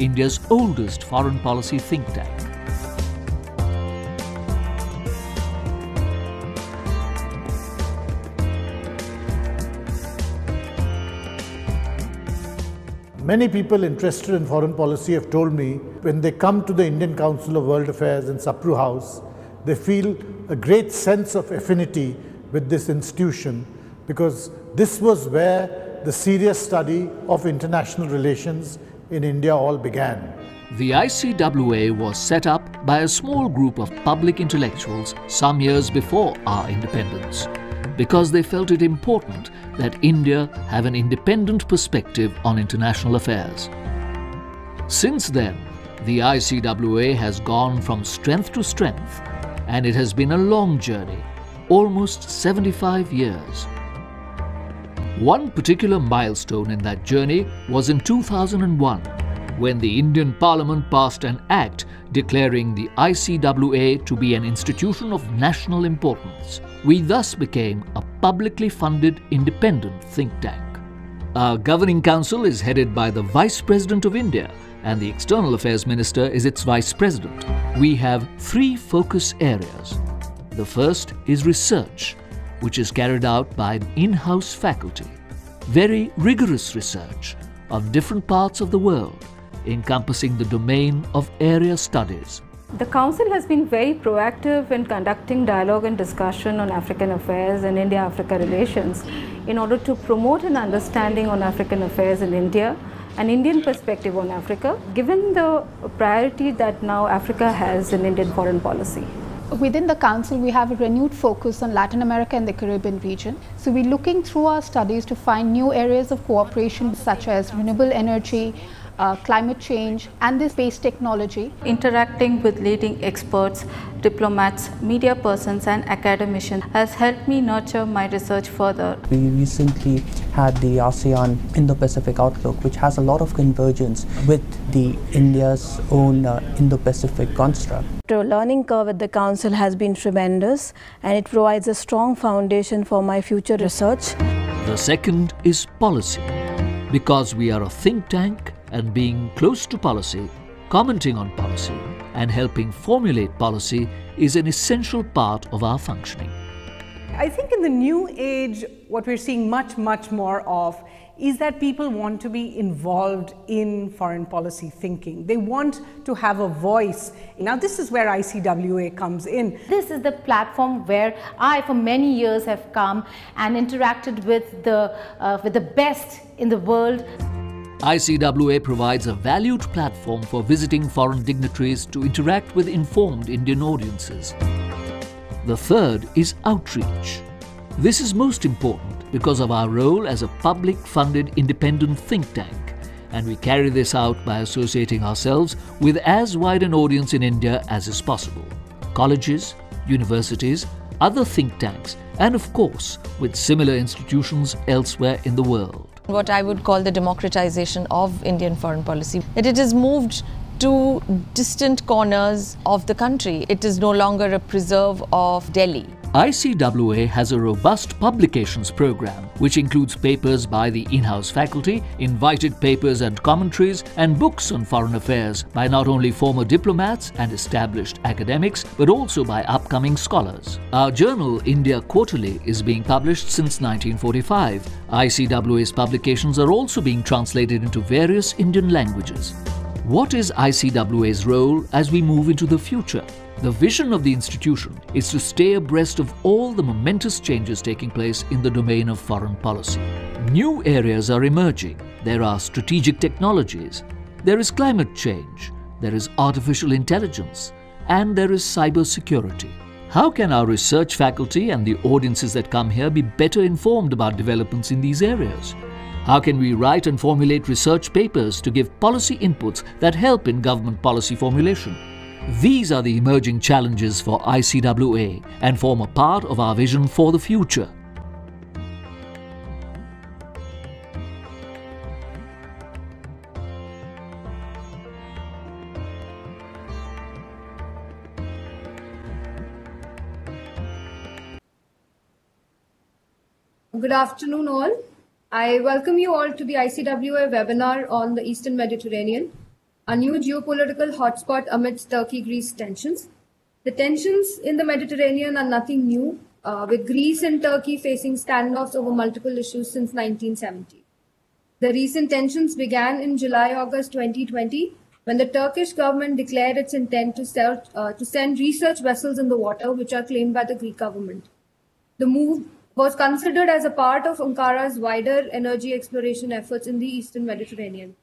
India's oldest foreign policy think tank. Many people interested in foreign policy have told me when they come to the Indian Council of World Affairs in Sapru House, they feel a great sense of affinity with this institution because this was where the serious study of international relations in India all began. The ICWA was set up by a small group of public intellectuals some years before our independence because they felt it important that India have an independent perspective on international affairs. Since then, the ICWA has gone from strength to strength and it has been a long journey, almost 75 years. One particular milestone in that journey was in 2001 when the Indian Parliament passed an act declaring the ICWA to be an institution of national importance. We thus became a publicly funded independent think tank. Our governing council is headed by the Vice President of India and the External Affairs Minister is its Vice President. We have three focus areas. The first is research, which is carried out by an in-house faculty. Very rigorous research of different parts of the world encompassing the domain of area studies. The Council has been very proactive in conducting dialogue and discussion on African affairs and India-Africa relations in order to promote an understanding on African affairs in India, an Indian perspective on Africa, given the priority that now Africa has in Indian foreign policy. Within the Council, we have a renewed focus on Latin America and the Caribbean region. So we're looking through our studies to find new areas of cooperation such as renewable energy, uh, climate change and the space technology. Interacting with leading experts, diplomats, media persons and academicians has helped me nurture my research further. We recently had the ASEAN Indo-Pacific Outlook which has a lot of convergence with the India's own uh, Indo-Pacific construct. The learning curve at the council has been tremendous and it provides a strong foundation for my future research. The second is policy. Because we are a think tank and being close to policy, commenting on policy, and helping formulate policy is an essential part of our functioning. I think in the new age, what we're seeing much, much more of is that people want to be involved in foreign policy thinking. They want to have a voice. Now, this is where ICWA comes in. This is the platform where I, for many years, have come and interacted with the, uh, with the best in the world. ICWA provides a valued platform for visiting foreign dignitaries to interact with informed Indian audiences. The third is outreach. This is most important because of our role as a public funded independent think tank and we carry this out by associating ourselves with as wide an audience in India as is possible. Colleges, universities, other think tanks and of course with similar institutions elsewhere in the world what I would call the democratization of Indian foreign policy. That it has moved to distant corners of the country. It is no longer a preserve of Delhi. ICWA has a robust publications program which includes papers by the in-house faculty, invited papers and commentaries and books on foreign affairs by not only former diplomats and established academics but also by upcoming scholars. Our journal India Quarterly is being published since 1945. ICWA's publications are also being translated into various Indian languages. What is ICWA's role as we move into the future? The vision of the institution is to stay abreast of all the momentous changes taking place in the domain of foreign policy. New areas are emerging. There are strategic technologies, there is climate change, there is artificial intelligence, and there is cyber security. How can our research faculty and the audiences that come here be better informed about developments in these areas? How can we write and formulate research papers to give policy inputs that help in government policy formulation? These are the emerging challenges for ICWA and form a part of our vision for the future. Good afternoon all. I welcome you all to the ICWA webinar on the Eastern Mediterranean. a new geopolitical hotspot amidst Turkey-Greece tensions. The tensions in the Mediterranean are nothing new, uh, with Greece and Turkey facing standoffs over multiple issues since 1970. The recent tensions began in July-August 2020 when the Turkish government declared its intent to, sell, uh, to send research vessels in the water, which are claimed by the Greek government. The move was considered as a part of Ankara's wider energy exploration efforts in the eastern Mediterranean.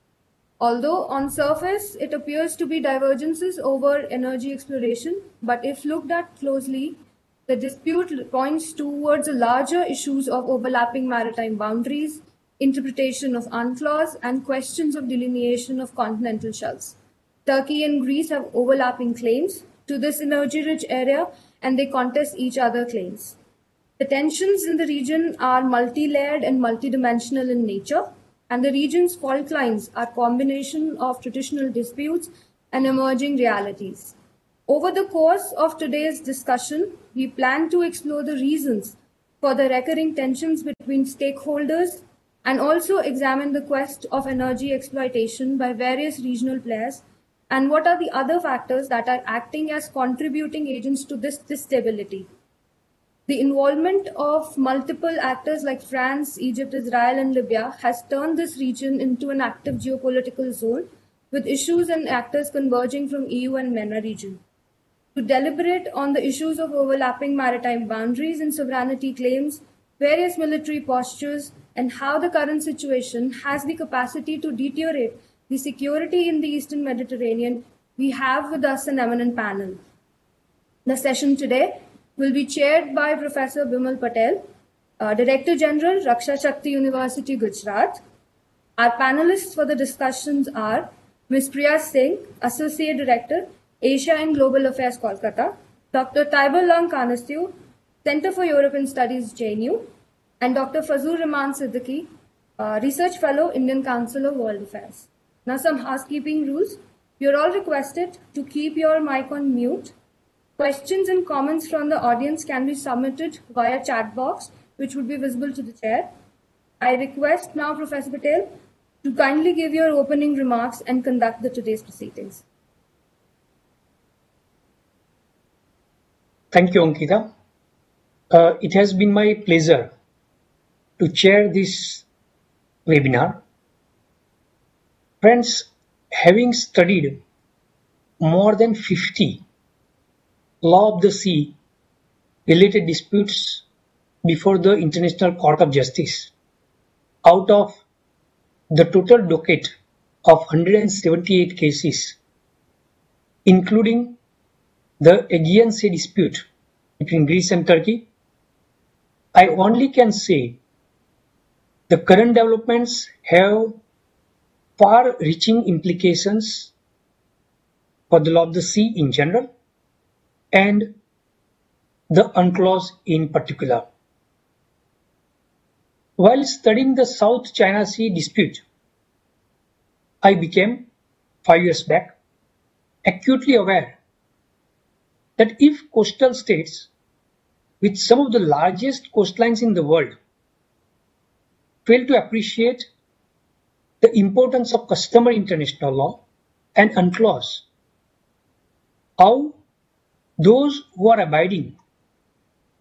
Although on surface it appears to be divergences over energy exploration, but if looked at closely, the dispute points towards larger issues of overlapping maritime boundaries, interpretation of UNCLOS, and questions of delineation of continental shelves. Turkey and Greece have overlapping claims to this energy-rich area, and they contest each other claims. The tensions in the region are multi-layered and multidimensional in nature, and the region's fault lines are combination of traditional disputes and emerging realities. Over the course of today's discussion, we plan to explore the reasons for the recurring tensions between stakeholders and also examine the quest of energy exploitation by various regional players and what are the other factors that are acting as contributing agents to this instability. The involvement of multiple actors like France, Egypt, Israel, and Libya has turned this region into an active geopolitical zone with issues and actors converging from EU and MENA region. To deliberate on the issues of overlapping maritime boundaries and sovereignty claims, various military postures, and how the current situation has the capacity to deteriorate the security in the Eastern Mediterranean, we have with us an eminent panel. The session today will be chaired by Professor Bimal Patel, uh, Director General, Raksha Shakti University, Gujarat. Our panelists for the discussions are Ms. Priya Singh, Associate Director, Asia and Global Affairs, Kolkata, Dr. Teiborlang Kharsyntiew, Center for European Studies, JNU, and Dr. Fazzur Rahman Siddiqui, uh, Research Fellow, Indian Council of World Affairs. Now some housekeeping rules. You're all requested to keep your mic on mute Questions and comments from the audience can be submitted via chat box, which would be visible to the chair. I request now Professor Patel to kindly give your opening remarks and conduct the today's proceedings. Thank you, Ankita. Uh, it has been my pleasure to chair this webinar. Friends, having studied more than 50 law of the sea related disputes before the International Court of Justice. Out of the total docket of 178 cases, including the Aegean Sea dispute between Greece and Turkey, I only can say the current developments have far-reaching implications for the law of the sea in general and the UNCLOS in particular. While studying the South China Sea dispute, I became, five years back, acutely aware that if coastal states with some of the largest coastlines in the world fail to appreciate the importance of customary international law and UNCLOS, how those who are abiding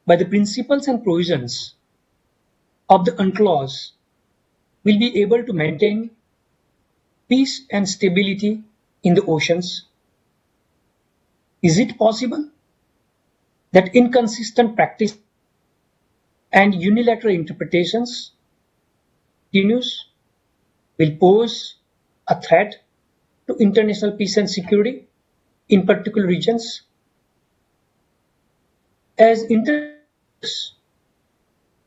by the principles and provisions of the UNCLOS will be able to maintain peace and stability in the oceans. Is it possible that inconsistent practice and unilateral interpretations continues will pose a threat to international peace and security in particular regions? As interests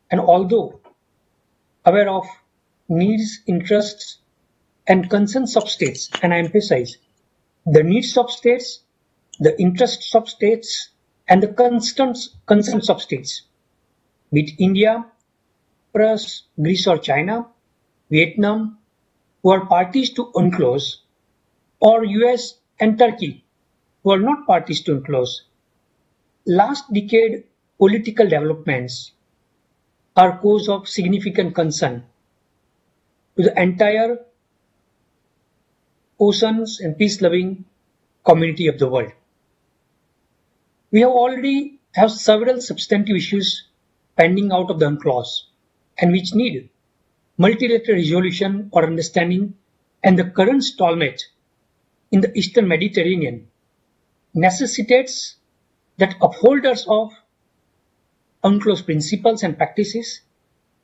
and although aware of needs, interests, and concerns of states, and I emphasize the needs of states, the interests of states, and the concerns, concerns of states, be it India, plus Greece or China, Vietnam, who are parties to UNCLOS, or US and Turkey, who are not parties to UNCLOS, last decade political developments are cause of significant concern to the entire oceans and peace-loving community of the world. We have already have several substantive issues pending out of the UNCLOS and which need multilateral resolution or understanding and the current stalemate in the Eastern Mediterranean necessitates that upholders of UNCLOS principles and practices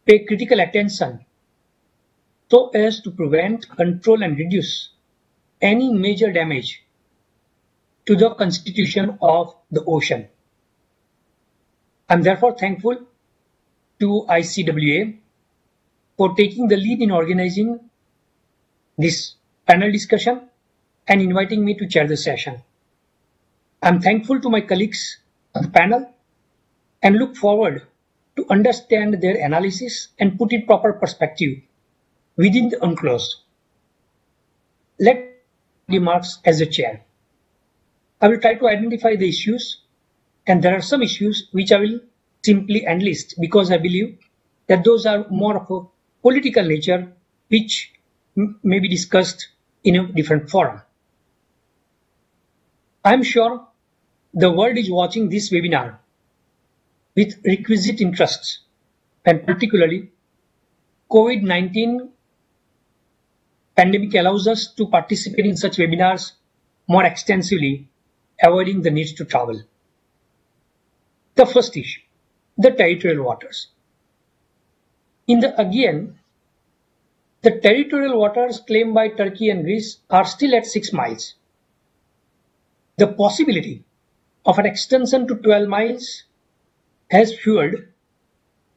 pay critical attention so as to prevent, control and reduce any major damage to the constitution of the ocean. I'm therefore thankful to ICWA for taking the lead in organizing this panel discussion and inviting me to chair the session. I'm thankful to my colleagues on the panel and look forward to understand their analysis and put in proper perspective within the UNCLOS. Let remarks as a chair. I will try to identify the issues and there are some issues which I will simply enlist because I believe that those are more of a political nature which may be discussed in a different forum. I am sure the world is watching this webinar with requisite interests and particularly COVID-19 pandemic allows us to participate in such webinars more extensively, avoiding the need to travel. The first issue, the territorial waters. In the Aegean, the territorial waters claimed by Turkey and Greece are still at 6 miles. The possibility of an extension to 12 miles has fueled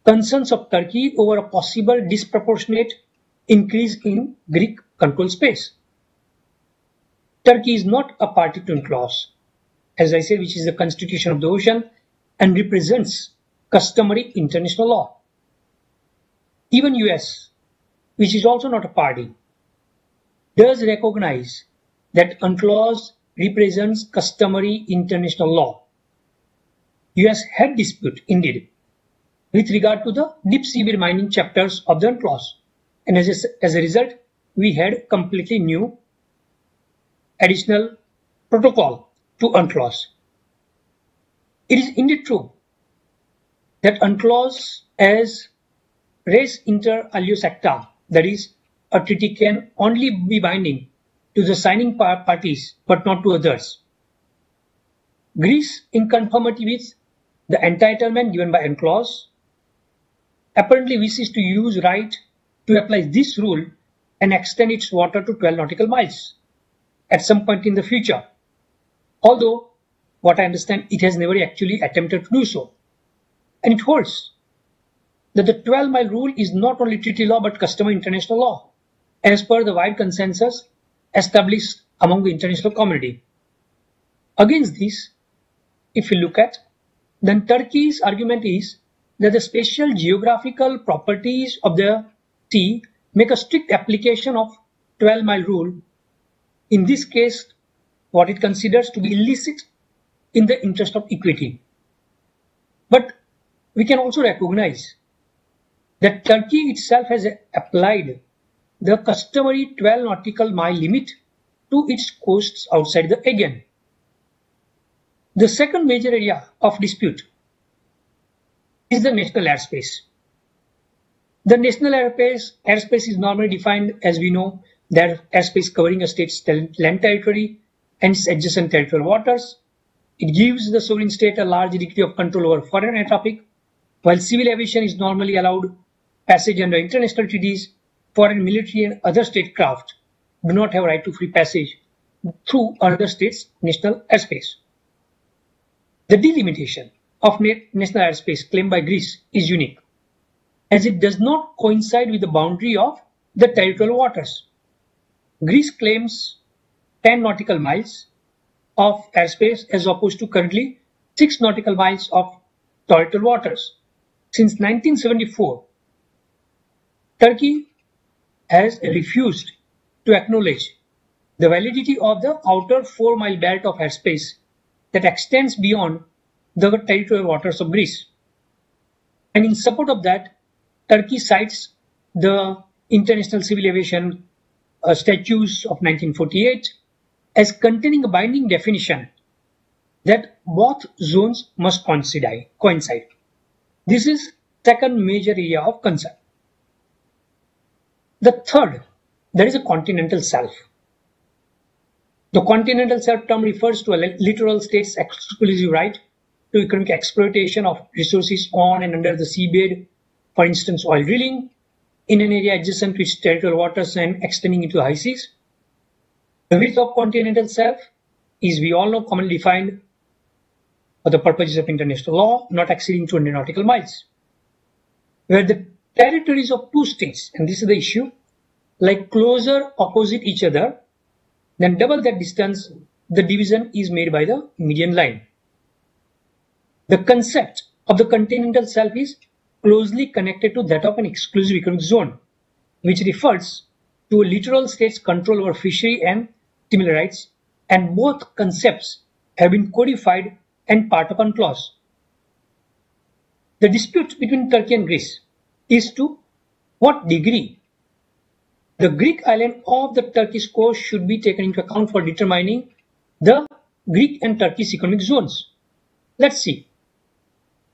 concerns of Turkey over a possible disproportionate increase in Greek control space. Turkey is not a party to UNCLOS, as I said, which is the constitution of the ocean and represents customary international law. Even US, which is also not a party, does recognize that UNCLOS represents customary international law. US had dispute, indeed, with regard to the deep sea mining chapters of the UNCLOS. And as a, as a result, we had completely new additional protocol to UNCLOS. It is indeed true that UNCLOS as res inter alios acta, that is, a treaty can only be binding to the signing parties but not to others. Greece, in conformity with the entitlement given by UNCLOS, apparently wishes to use right to apply this rule and extend its water to 12 nautical miles at some point in the future. Although, what I understand, it has never actually attempted to do so. And it holds that the 12 mile rule is not only treaty law but customary international law, as per the wide consensus established among the international community. Against this, if you look at, then Turkey's argument is that the special geographical properties of the sea make a strict application of 12 mile rule. In this case, what it considers to be illicit in the interest of equity. But we can also recognize that Turkey itself has applied the customary 12 nautical mile limit to its coasts outside the Aegean. The second major area of dispute is the national airspace. The national airspace, airspace is normally defined as we know that airspace covering a state's land territory and its adjacent territorial waters. It gives the sovereign state a large degree of control over foreign air traffic, while civil aviation is normally allowed passage under international treaties, foreign military and other state craft do not have right to free passage through other states' national airspace. The delimitation of national airspace claimed by Greece is unique as it does not coincide with the boundary of the territorial waters. Greece claims 10 nautical miles of airspace as opposed to currently 6 nautical miles of territorial waters. Since 1974, Turkey has refused to acknowledge the validity of the outer 4 mile belt of airspace that extends beyond the territorial waters of Greece. And in support of that, Turkey cites the International Civil Aviation uh, Statutes of 1948 as containing a binding definition that both zones must coincide. coincide. This is second major area of concern. The third, there is a continental shelf. The continental shelf term refers to a littoral state's exclusive right to economic exploitation of resources on and under the seabed, for instance, oil drilling, in an area adjacent to its territorial waters and extending into the high seas. The width of continental shelf is, we all know, commonly defined for the purposes of international law, not exceeding 200 nautical miles. Where the territories of two states, and this is the issue, like closer opposite each other, then double that distance, the division is made by the median line. The concept of the continental shelf is closely connected to that of an exclusive economic zone, which refers to a littoral state's control over fishery and similar rights, and both concepts have been codified and part of UNCLOS. The dispute between Turkey and Greece is to what degree the Greek island of the Turkish coast should be taken into account for determining the Greek and Turkish economic zones. Let's see.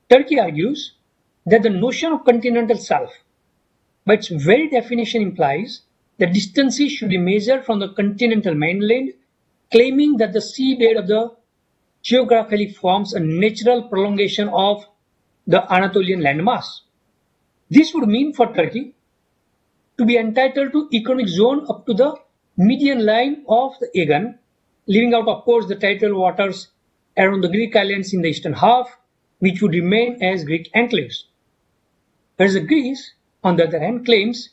Turkey argues that the notion of continental shelf, by its very definition, implies that distances should be measured from the continental mainland, claiming that the seabed of the geographically forms a natural prolongation of the Anatolian landmass. This would mean for Turkey to be entitled to economic zone up to the median line of the Aegean, leaving out, of course, the territorial waters around the Greek islands in the eastern half which would remain as Greek enclaves. Whereas Greece, on the other hand, claims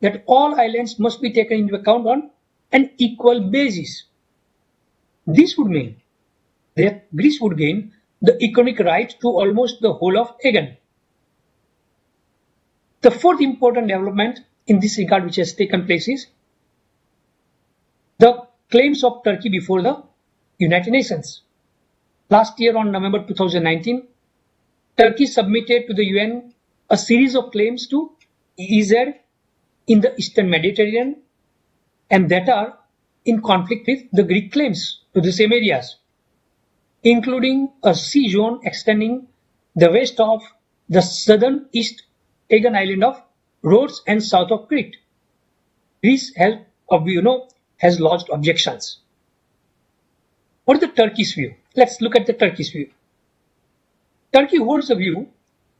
that all islands must be taken into account on an equal basis. This would mean that Greece would gain the economic right to almost the whole of Aegean. The fourth important development in this regard which has taken place is the claims of Turkey before the United Nations. Last year on November 2019, Turkey submitted to the UN a series of claims to EEZ in the Eastern Mediterranean and that are in conflict with the Greek claims to the same areas, including a sea zone extending the west of the southern East Aegean island of Rhodes and south of Crete. Greece has, you know, has lodged objections. What is the Turkish view? Let's look at the Turkish view. Turkey holds the view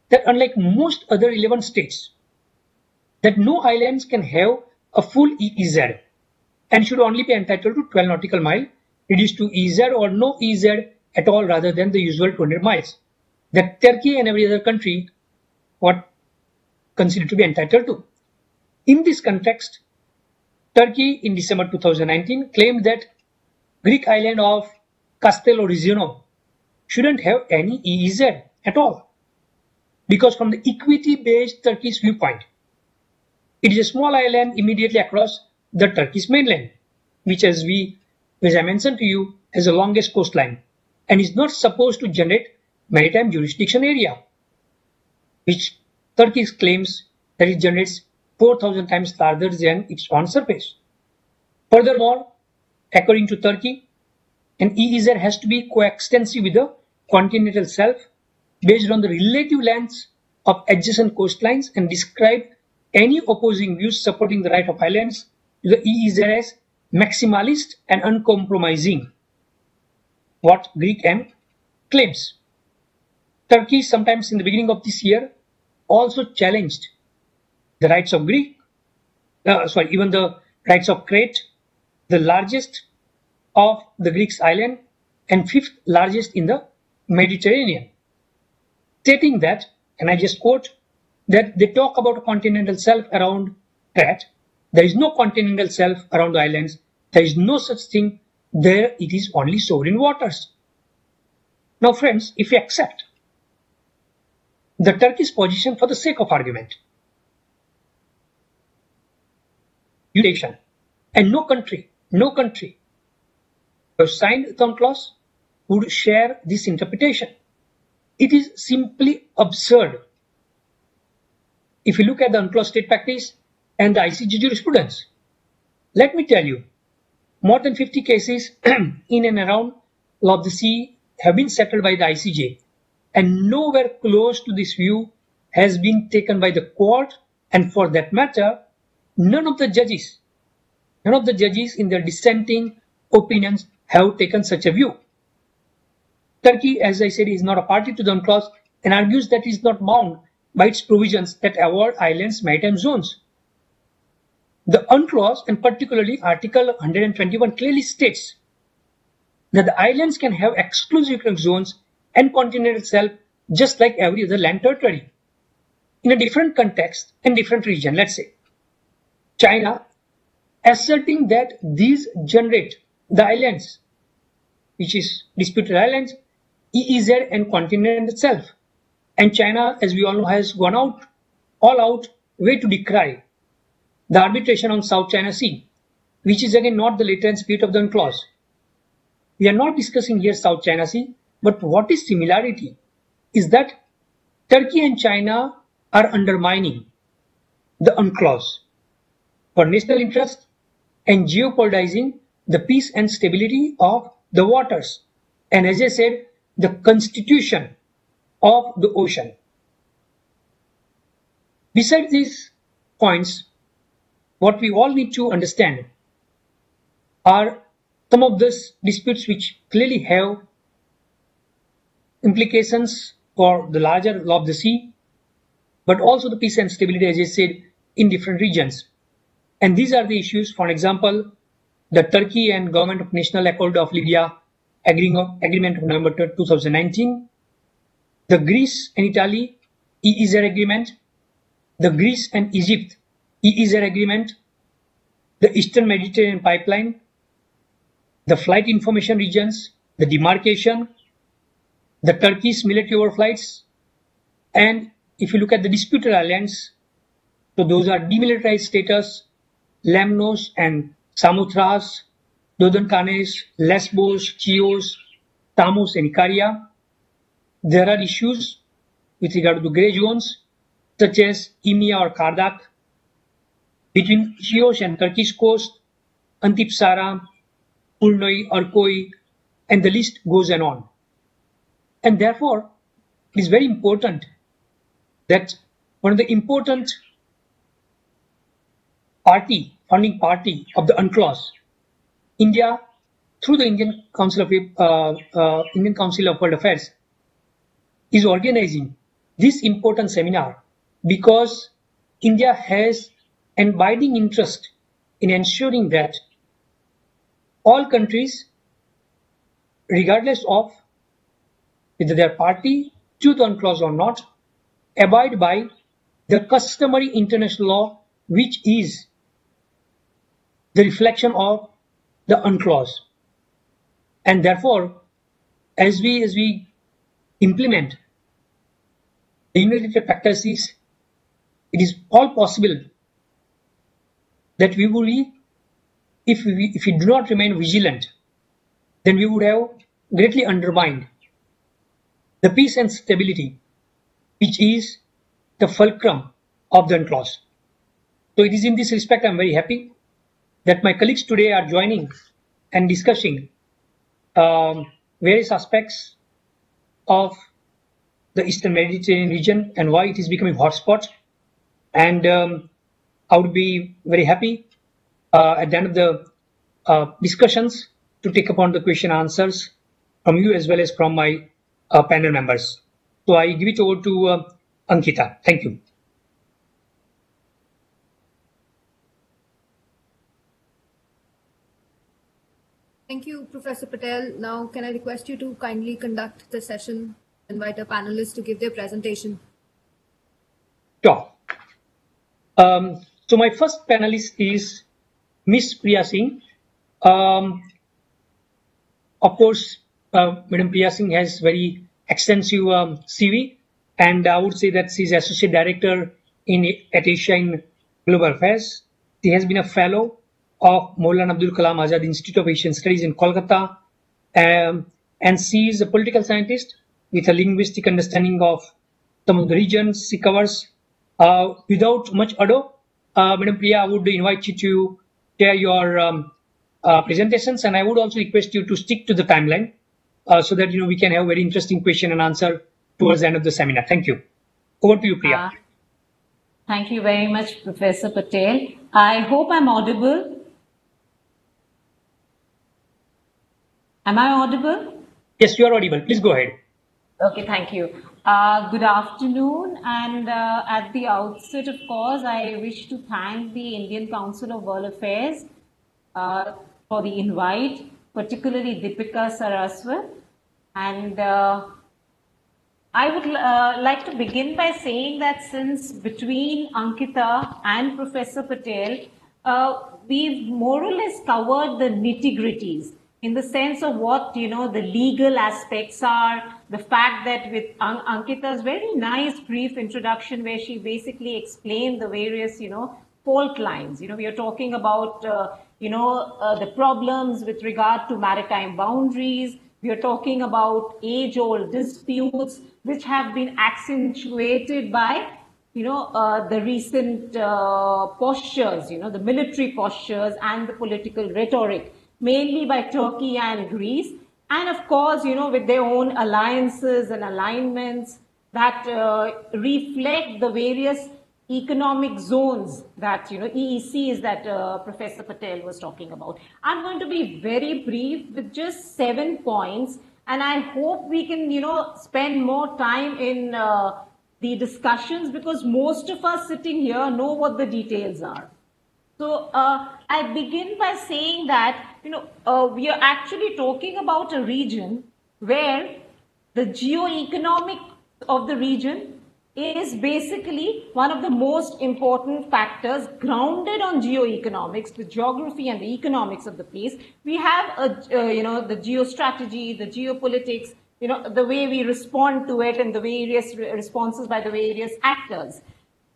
that unlike most other 11 states, that no islands can have a full EEZ and should only be entitled to 12 nautical mile reduced to EZ or no EZ at all rather than the usual 200 miles that Turkey and every other country what considered to be entitled to. In this context, Turkey in December 2019 claimed that Greek island of Castello shouldn't have any EEZ at all. Because from the equity-based Turkish viewpoint, it is a small island immediately across the Turkish mainland, which as we, as I mentioned to you, has the longest coastline and is not supposed to generate maritime jurisdiction area, which Turkey claims that it generates 4,000 times larger than its own surface. Furthermore, according to Turkey, an EEZ has to be coextensive with the continental shelf based on the relative lengths of adjacent coastlines and describe any opposing views supporting the right of islands to the EEZ as maximalist and uncompromising. What Greek M claims. Turkey, sometimes in the beginning of this year, also challenged the rights of Greek, uh, sorry, even the rights of Crete, the largest of the Greeks island and fifth largest in the Mediterranean, stating that, and I just quote, that they talk about a continental shelf around Crete. There is no continental shelf around the islands. There is no such thing. There it is only sovereign waters. Now, friends, if we accept the Turkish position for the sake of argument, and no country, no country who signed the UNCLOS would share this interpretation. It is simply absurd. If you look at the UNCLOS state practice and the ICJ jurisprudence, let me tell you, more than 50 cases in and around Law the Sea have been settled by the ICJ, and nowhere close to this view has been taken by the court, and for that matter, none of the judges, none of the judges in their dissenting opinions have taken such a view. Turkey, as I said, is not a party to the UNCLOS and argues that it is not bound by its provisions that award islands maritime zones. The UNCLOS, and particularly Article 121, clearly states that the islands can have exclusive economic zones and continent itself just like every other land territory in a different context and different region, let's say. China asserting that these generate the islands, which is disputed islands, EEZ and continent itself. And China, as we all know, has gone out, all out way to decry the arbitration on South China Sea, which is again not the latent spirit of the UNCLOS. We are not discussing here South China Sea, but what is similarity is that Turkey and China are undermining the UNCLOS for national interest and geopoliticizing the peace and stability of the waters. And as I said, the constitution of the ocean. Besides these points, what we all need to understand are some of these disputes which clearly have implications for the larger law of the sea, but also the peace and stability, as I said, in different regions. And these are the issues, for example, the Turkey and Government of National Accord of Libya Agreement of November 2019, the Greece and Italy EEZ agreement, the Greece and Egypt EEZ agreement, the Eastern Mediterranean pipeline, the flight information regions, the demarcation, the Turkish military overflights, and if you look at the disputed islands, so those are demilitarized status, Lemnos and Samothrace, Dodecanese, Lesbos, Chios, Samos, and Ikaria. There are issues with regard to grey zones, such as Imia or Kardak, between Chios and Turkish coast, Antipsara, Pulnoi, Arkoi, and the list goes on. And therefore, it is very important that one of the important party, founding party of the UNCLOS India, through the Indian Council of uh, uh, Indian Council of World Affairs, is organizing this important seminar because India has an abiding interest in ensuring that all countries, regardless of whether their party to the UNCLOS or not, abide by the customary international law, which is the reflection of the UNCLOS. And therefore, as we as we implement the unilateral practices, it is all possible that we will, if we, if we do not remain vigilant, then we would have greatly undermined the peace and stability, which is the fulcrum of the UNCLOS. So it is in this respect I'm very happy that my colleagues today are joining and discussing um, various aspects of the Eastern Mediterranean region and why it is becoming hotspot. And um, I would be very happy uh, at the end of the uh, discussions to take upon the question answers from you as well as from my uh, panel members. So I give it over to uh, Ankita. Thank you. Thank you, Professor Patel. Now, can I request you to kindly conduct the session, invite our panelists to give their presentation? Sure. Um, so my first panelist is Miss Priya Singh. Um, of course, uh, Madam Priya Singh has very extensive um, CV, and I would say that she's Associate Director in at Asia in Global Affairs. She has been a Fellow of Maulana Abdul Kalam Azad Institute of Asian Studies in Kolkata. Um, and she is a political scientist with a linguistic understanding of some of the regions she covers. Uh, without much ado, uh, Madam Priya, I would invite you to share your um, uh, presentations, and I would also request you to stick to the timeline uh, so that you know we can have a very interesting question and answer towards the end of the seminar. Thank you. Over to you, Priya. Uh, thank you very much, Professor Patel. I hope I'm audible. Am I audible? Yes, you are audible. Please go ahead. Okay, thank you. Uh, good afternoon. And uh, at the outset, of course, I wish to thank the Indian Council of World Affairs uh, for the invite, particularly Deepika Saraswat. And uh, I would uh, like to begin by saying that since between Ankita and Professor Patel, uh, we've more or less covered the nitty gritties in the sense of what you know the legal aspects are the fact that with An- ankita's very nice brief introduction where she basically explained the various you know fault lines you know we are talking about uh, you know uh, the problems with regard to maritime boundaries we are talking about age old disputes which have been accentuated by you know uh, the recent uh, postures you know the military postures and the political rhetoric mainly by Turkey and Greece. And of course, you know, with their own alliances and alignments that uh, reflect the various economic zones that, you know, EEZs that uh, Professor Patel was talking about. I'm going to be very brief with just seven points. And I hope we can, you know, spend more time in uh, the discussions because most of us sitting here know what the details are. So uh, I begin by saying that you know uh, we are actually talking about a region where the geo-economic of the region is basically one of the most important factors grounded on geo-economics, the geography and the economics of the place. We have a uh, you know the geostrategy, the geopolitics, you know the way we respond to it, and the various responses by the various actors.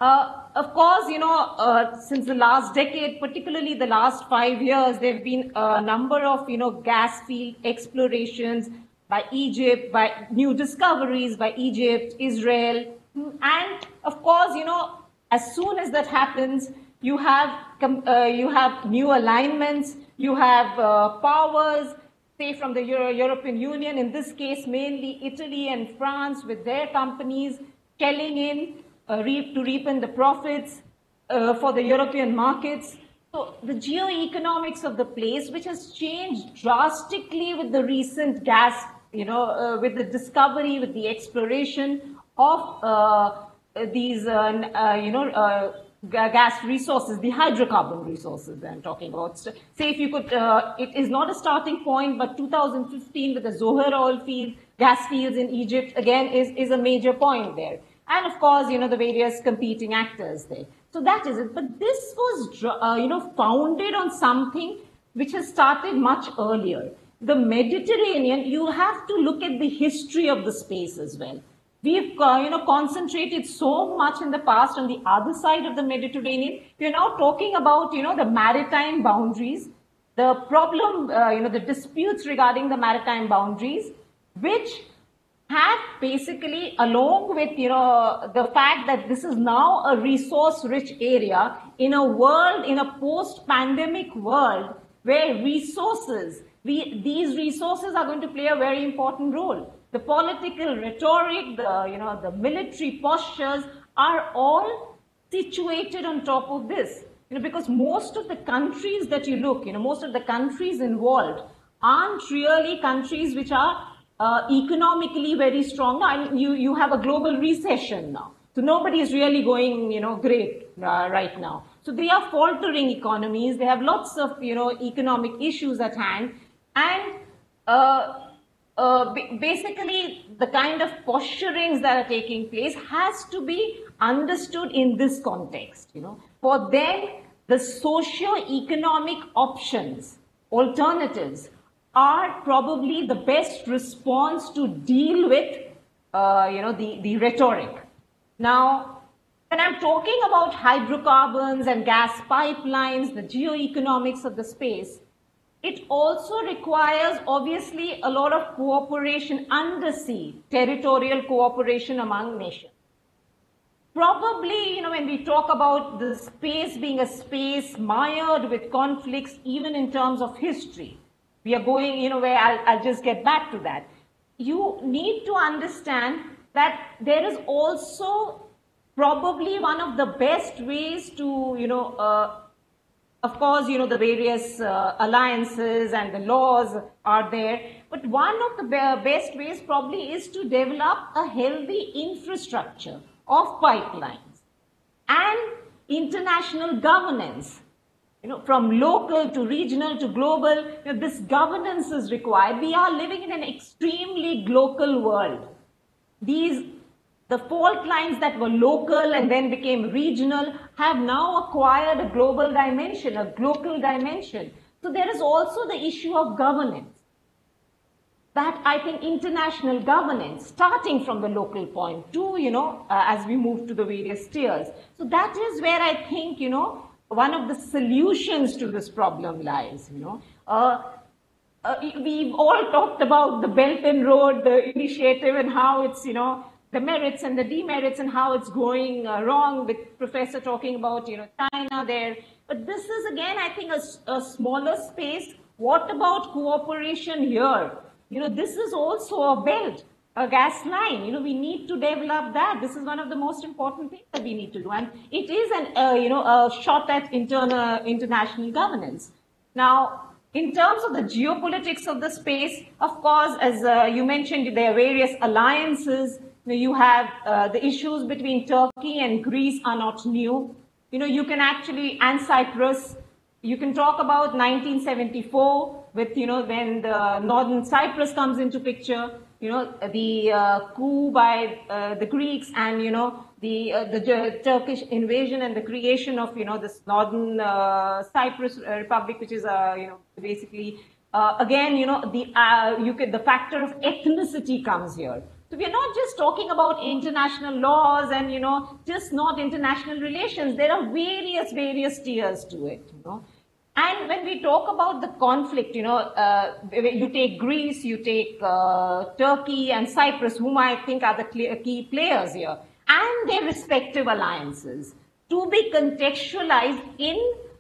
Uh, of course, you know, uh, since the last decade, particularly the last five years, there have been a number of, you know, gas field explorations by Egypt, by new discoveries by Egypt, Israel. And of course, you know, as soon as that happens, you have, uh, you have new alignments, you have uh, powers, say from the Euro European Union, in this case, mainly Italy and France with their companies shelling in uh, to reap the profits uh, for the European markets. So the geo-economics of the place, which has changed drastically with the recent gas, you know, uh, with the discovery, with the exploration of uh, these, uh, uh, you know, gas resources, the hydrocarbon resources I'm talking about. So, say if you could, it is not a starting point, but 2015 with the Zohr oil field, gas fields in Egypt, again, is, is a major point there and of course, you know, the various competing actors there. So that is it. But this was, uh, you know, founded on something which has started much earlier. The Mediterranean, you have to look at the history of the space as well. We've, uh, you know, concentrated so much in the past on the other side of the Mediterranean. We're now talking about, you know, the maritime boundaries, the problem, uh, you know, the disputes regarding the maritime boundaries, which have basically along with you know the fact that this is now a resource rich area in a world in a post pandemic world where resources we, these resources are going to play a very important role the political rhetoric the you know the military postures are all situated on top of this you know because most of the countries that you look you know most of the countries involved aren't really countries which are uh, economically very strong. I mean, you, you have a global recession now. So nobody is really going, you know, great uh, right now. So they are faltering economies. They have lots of, you know, economic issues at hand. And uh, uh, basically, the kind of posturings that are taking place has to be understood in this context. You know, for them, the socio-economic options, alternatives, are probably the best response to deal with, uh, you know, the, the rhetoric. Now, when I'm talking about hydrocarbons and gas pipelines, the geoeconomics of the space, it also requires obviously a lot of cooperation undersea, territorial cooperation among nations. probably, you know, when we talk about the space being a space mired with conflicts, even in terms of history, we are going, you know, where I'll, I'll just get back to that. You need to understand that there is also probably one of the best ways to, you know, uh, of course, you know, the various uh, alliances and the laws are there, but one of the best ways probably is to develop a healthy infrastructure of pipelines and international governance. You know, from local to regional to global, you know, this governance is required. We are living in an extremely global world. These the fault lines that were local and then became regional have now acquired a global dimension, a global dimension. So there is also the issue of governance. That I think international governance, starting from the local point to, you know, uh, as we move to the various tiers. So that is where I think, you know, one of the solutions to this problem lies, you know. Uh, uh, we've all talked about the Belt and Road the initiative and how it's, you know, the merits and the demerits and how it's going uh, wrong with professor talking about, you know, China there. But this is again, I think, a, a smaller space. What about cooperation here? You know, this is also a belt, a gas line. You know, we need to develop that. This is one of the most important things that we need to do. And it is an, uh, you know, a shot at internal, international governance. Now, in terms of the geopolitics of the space, of course, as uh, you mentioned, there are various alliances you have uh, the issues between Turkey and Greece are not new. You know, you can actually, and Cyprus, you can talk about 1974 with, you know, when the Northern Cyprus comes into picture, you know, the uh, coup by uh, the Greeks and, you know, the, uh, the Turkish invasion and the creation of, you know, this Northern uh, Cyprus Republic, which is, uh, you know, basically, again, you know, the, you could, the factor of ethnicity comes here. So we are not just talking about international laws and, you know, just not international relations. There are various, various tiers to it, you know. And when we talk about the conflict, you know, uh, you take Greece, you take uh, Turkey and Cyprus, whom I think are the key players here, and their respective alliances to be contextualized in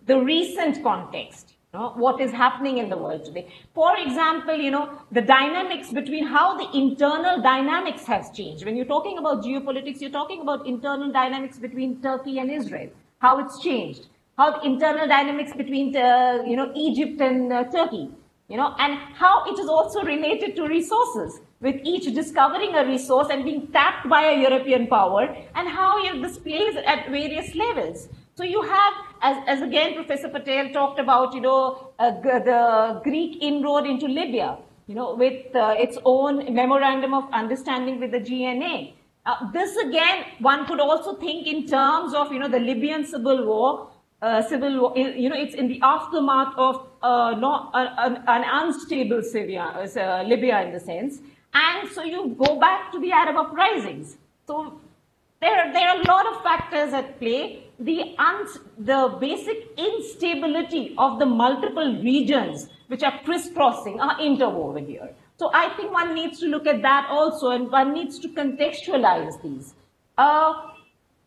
the recent context know, what is happening in the world today. For example, you know, the dynamics between how the internal dynamics has changed. When you're talking about geopolitics, you're talking about internal dynamics between Turkey and Israel, how it's changed, how the internal dynamics between, uh, you know, Egypt and uh, Turkey, you know, and how it is also related to resources with each discovering a resource and being tapped by a European power and how this plays at various levels. So you have, as, as again Professor Patel talked about, you know, uh, the Greek inroad into Libya, you know, with uh, its own memorandum of understanding with the GNA. Uh, this again, one could also think in terms of, you know, the Libyan civil war, uh, civil war, you know, it's in the aftermath of uh, not, an, an, unstable Syria, uh, Libya in the sense. And so you go back to the Arab uprisings. So there, there are a lot of factors at play the, the basic instability of the multiple regions which are crisscrossing are interwoven here. So I think one needs to look at that also and one needs to contextualize these. Uh,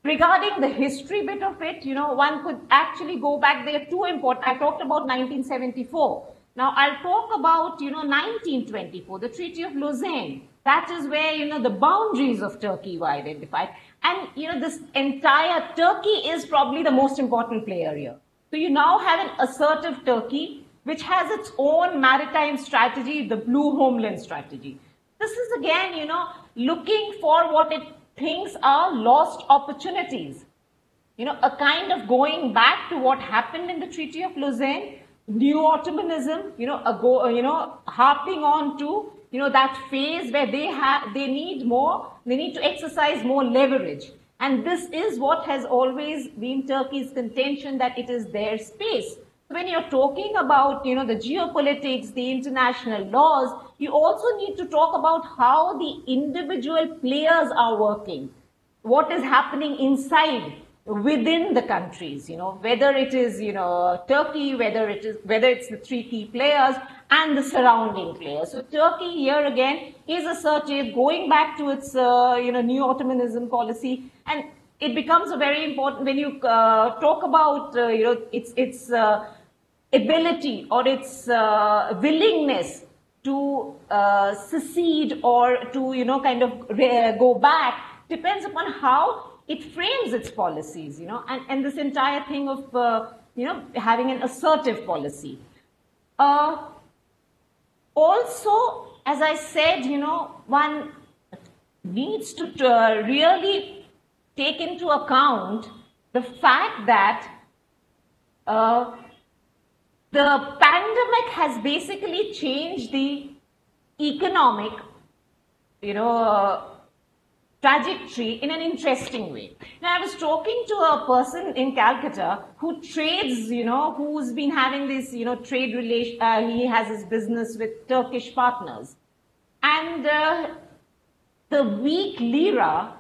regarding the history bit of it, you know, one could actually go back there are two important, I talked about 1974. Now I'll talk about, you know, 1924, the Treaty of Lausanne. That is where, you know, the boundaries of Turkey were identified. And you know, this entire Turkey is probably the most important player here. So you now have an assertive Turkey, which has its own maritime strategy, the blue homeland strategy. This is again, you know, looking for what it thinks are lost opportunities. You know, a kind of going back to what happened in the Treaty of Lausanne, new Ottomanism, you know, a go, you know, harping on to you know, that phase where they have, they need more, they need to exercise more leverage. And this is what has always been Turkey's contention that it is their space. When you're talking about, you know, the geopolitics, the international laws, you also need to talk about how the individual players are working. What is happening inside within the countries, you know, whether it is, you know, Turkey, whether it is, whether it's the three key players and the surrounding players. So Turkey here again is assertive, going back to its, uh, you know, new Ottomanism policy. And it becomes a very important when you uh, talk about uh, you know its its uh, ability or its uh, willingness to uh, secede or to you know kind of go back depends upon how it frames its policies you know and, and this entire thing of uh, you know having an assertive policy. Also as i said you know one needs to really take into account the fact that uh, the pandemic has basically changed the economic, you know, uh, trajectory in an interesting way. Now, I was talking to a person in Calcutta who trades, you know, who's been having this, you know, trade relation. Uh, he has his business with Turkish partners, and uh, the weak lira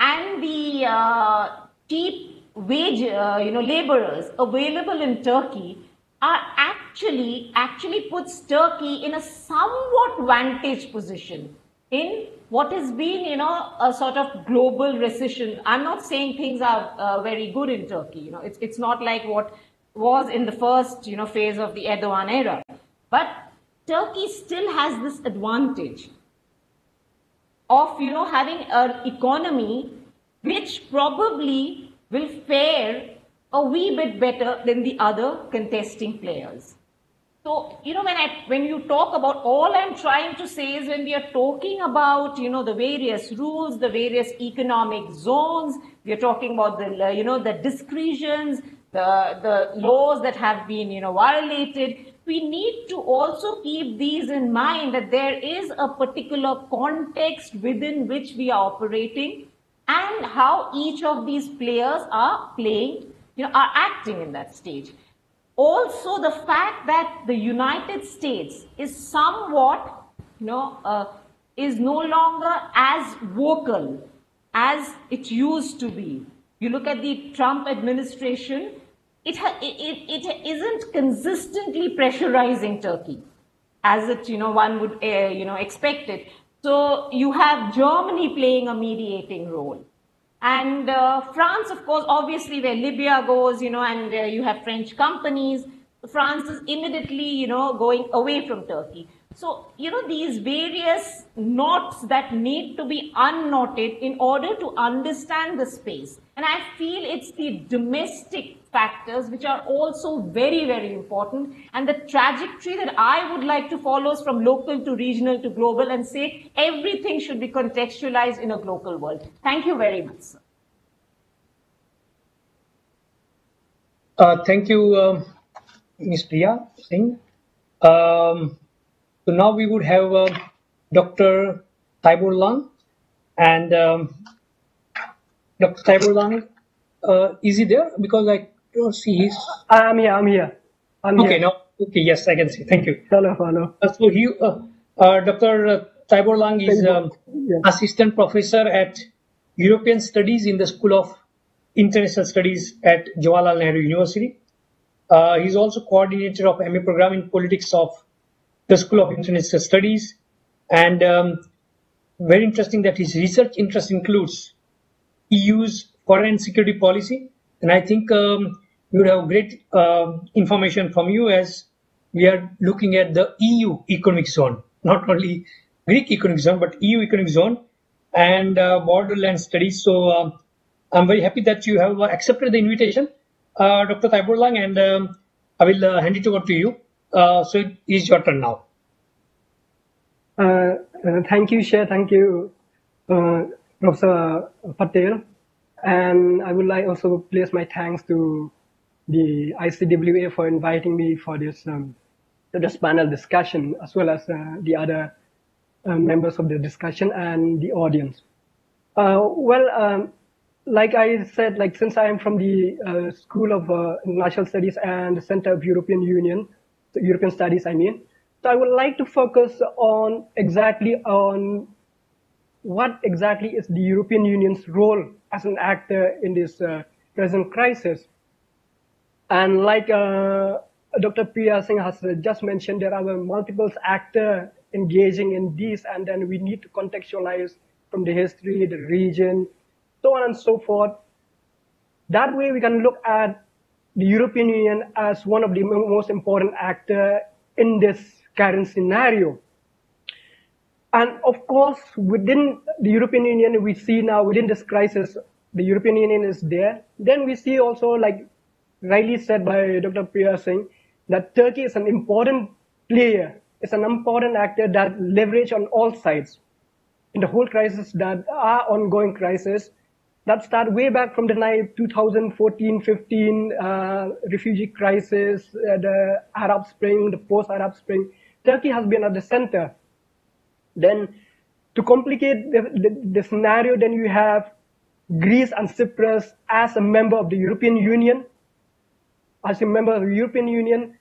and the uh, cheap wage, uh, you know, laborers available in Turkey are actually actually puts Turkey in a somewhat vantage position in what has been, you know, a sort of global recession. I'm not saying things are uh, very good in Turkey. You know, it's it's not like what was in the first, you know, phase of the Erdogan era, but Turkey still has this advantage of, you know, having an economy which probably will fare a wee bit better than the other contesting players. So, you know, when I when you talk about all I'm trying to say is when we are talking about, you know, the various rules, the various economic zones, we are talking about the, you know, the discretions, the, the laws that have been, you know, violated. We need to also keep these in mind that there is a particular context within which we are operating and how each of these players are playing, you know, are acting in that stage. Also, the fact that the United States is somewhat, you know, uh, is no longer as vocal as it used to be. You look at the Trump administration, it, it, it isn't consistently pressurizing Turkey as it, you know, one would, uh, you know, expect it. So you have Germany playing a mediating role. And uh, France, of course, obviously where Libya goes, you know, and uh, you have French companies, France is immediately, you know, going away from Turkey. So, you know, these various knots that need to be unknotted in order to understand the space. And I feel it's the domestic factors which are also very, very important. And the trajectory that I would like to follow is from local to regional to global and say everything should be contextualized in a global world. Thank you very much, sir. Uh, thank you, uh, Ms. Priya Singh. Um, so now we would have uh, Dr. Teiborlang and um, Dr. Teiborlang, uh, is he there? Because I don't see his. I'm here. I'm here. I'm okay, here. now okay, yes, I can see. Thank you. Hello, hello. Uh, so he, uh, uh, Dr. Teiborlang is um, assistant professor at European Studies in the School of International Studies at Jawaharlal Nehru University. Uh, he's also coordinator of MA program in politics of the School of International Studies. And um, very interesting that his research interest includes EU's foreign security policy. And I think um, we would have great uh, information from you as we are looking at the EU economic zone, not only Greek economic zone, but EU economic zone and uh, borderland studies. So um, I'm very happy that you have accepted the invitation, uh, Dr. Teiborlang, and um, I will uh, hand it over to you. Uh, so it is your turn now. Uh, uh, thank you, Share. Thank you, uh, Professor Patel. And I would like also place my thanks to the ICWA for inviting me for this um, this panel discussion, as well as uh, the other uh, members of the discussion and the audience. Uh, well, um, like I said, like since I am from the School of International Studies and the Center of European Union, European Studies, I mean, so I would like to focus on exactly on what exactly is the European Union's role as an actor in this uh, present crisis. And like uh, Dr. Priya Singh has just mentioned, there are multiple actors engaging in this, and then we need to contextualize from the history, the region, so on and so forth. That way we can look at the European Union as one of the most important actor in this current scenario. And of course, within the European Union, we see now within this crisis, the European Union is there. Then we see also, like rightly said by Dr. Priya Singh, that Turkey is an important player. It's an important actor that leverage on all sides in the whole crisis that are ongoing crisis that start way back from the 2014-15 uh, refugee crisis, uh, the Arab Spring, the post-Arab Spring. Turkey has been at the center. Then, to complicate the, the, the scenario, then you have Greece and Cyprus as a member of the European Union, as a member of the European Union,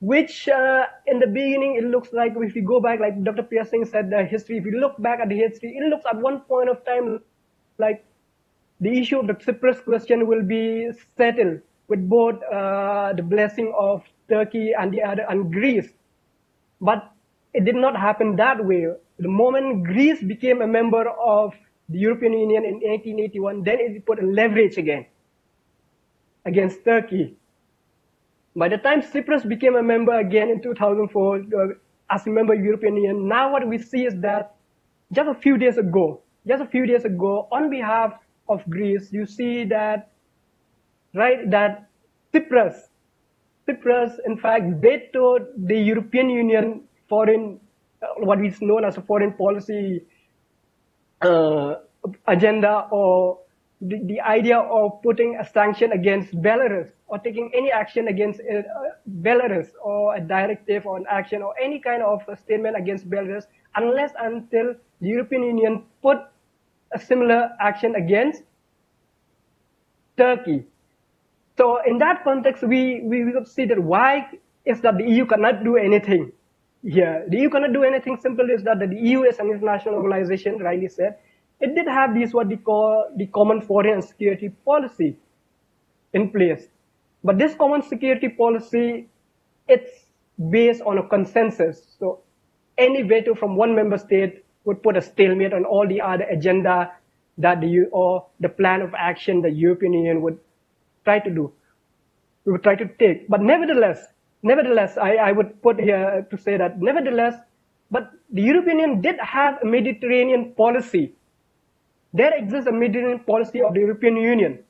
which uh, in the beginning it looks like if you go back, like Dr. Priya Singh said, the history. If you look back at the history, it looks at one point of time like the issue of the Cyprus question will be settled with both uh, the blessing of Turkey and the other and Greece. But it did not happen that way. The moment Greece became a member of the European Union in 1881, then it put a leverage again against Turkey. By the time Cyprus became a member again in 2004 uh, as a member of the European Union, now what we see is that just a few days ago, just a few days ago, on behalf of Greece, you see that, right, that Cyprus, Cyprus, in fact, vetoed the European Union foreign, uh, what is known as a foreign policy uh, agenda or the, the idea of putting a sanction against Belarus or taking any action against uh, Belarus or a directive or an action or any kind of statement against Belarus unless until the European Union put a similar action against Turkey. So in that context, we, we, see that why is that the EU cannot do anything here. The EU cannot do anything simple is that the EU is an international organization, rightly said. It did have this what they call the common foreign and security policy in place. But this common security policy, it's based on a consensus. So any veto from one member state would put a stalemate on all the other agenda that the or the plan of action the European Union would try to do, we would try to take. But nevertheless, nevertheless, I, I would put here to say that nevertheless, but the European Union did have a Mediterranean policy. There exists a Mediterranean policy of the European Union.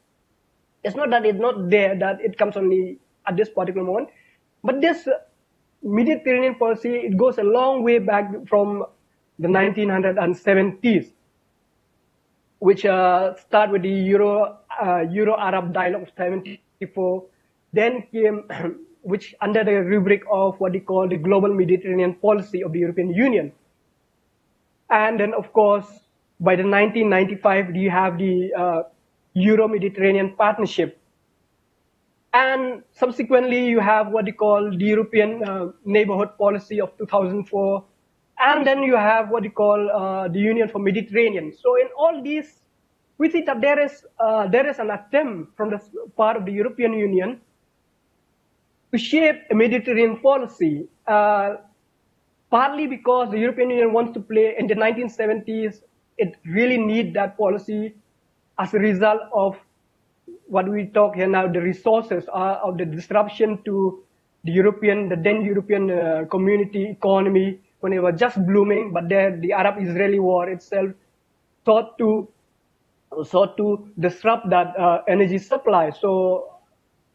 It's not that it's not there, that it comes only at this particular moment, but this Mediterranean policy, it goes a long way back from the 1970s, which uh, start with the Euro uh, Euro Arab dialogue of 74, then came which under the rubric of what they call the global Mediterranean policy of the European Union. And then, of course, by the 1995, you have the uh, Euro-Mediterranean Partnership. And subsequently, you have what they call the European uh, Neighborhood Policy of 2004, and then you have what you call uh, the Union for Mediterranean. So in all these, we see that there is uh, there is an attempt from the part of the European Union to shape a Mediterranean policy. Uh, partly because the European Union wants to play in the 1970s, it really need that policy as a result of what we talk here now, the resources uh, of the disruption to the European, the then European uh, community economy, when it was just blooming, but there the Arab-Israeli war itself sought to sought to disrupt that uh, energy supply. So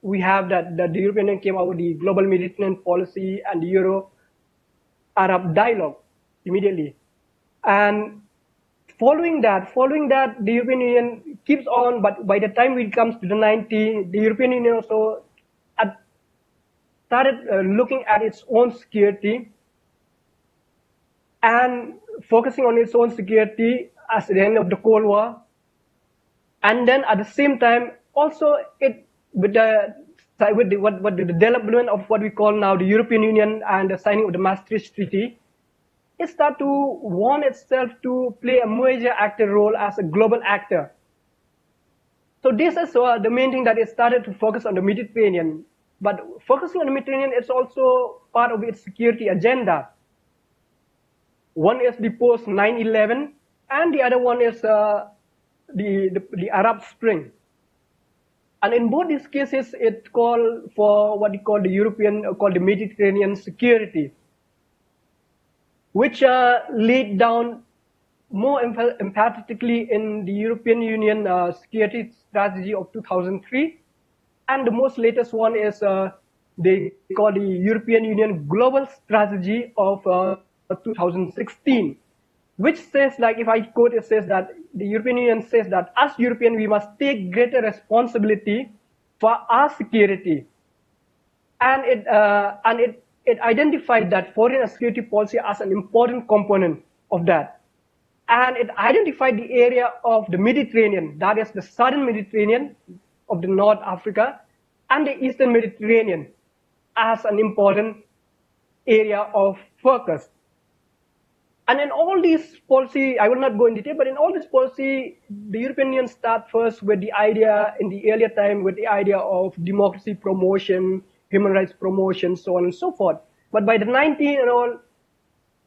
we have that, that the European Union came out with the global Mediterranean policy and the Euro-Arab dialogue immediately. And following that, following that, the European Union keeps on, but by the time it comes to the 90, the European Union also started uh, looking at its own security and focusing on its own security as the end of the Cold War. And then at the same time, also it with the with the, what, what the development of what we call now the European Union and the signing of the Maastricht Treaty, it started to want itself to play a major actor role as a global actor. So this is uh, the main thing that it started to focus on the Mediterranean. But focusing on the Mediterranean is also part of its security agenda. One is the post 9/11, and the other one is uh, the, the, the Arab Spring. And in both these cases, it called for what you call the European, called the Mediterranean security, which uh, laid down more emph emphatically in the European Union uh, security strategy of 2003. And the most latest one is uh, they call the European Union Global Strategy of uh, 2016, which says, like if I quote, it says that the European Union says that as European, we must take greater responsibility for our security. And it, uh, and it, it identified that foreign and security policy as an important component of that. And it identified the area of the Mediterranean, that is the southern Mediterranean of the North Africa, and the eastern Mediterranean as an important area of focus. And in all these policy, I will not go in detail, but in all this policy, the European Union start first with the idea in the earlier time with the idea of democracy promotion, human rights promotion, so on and so forth. But by the 90 and all,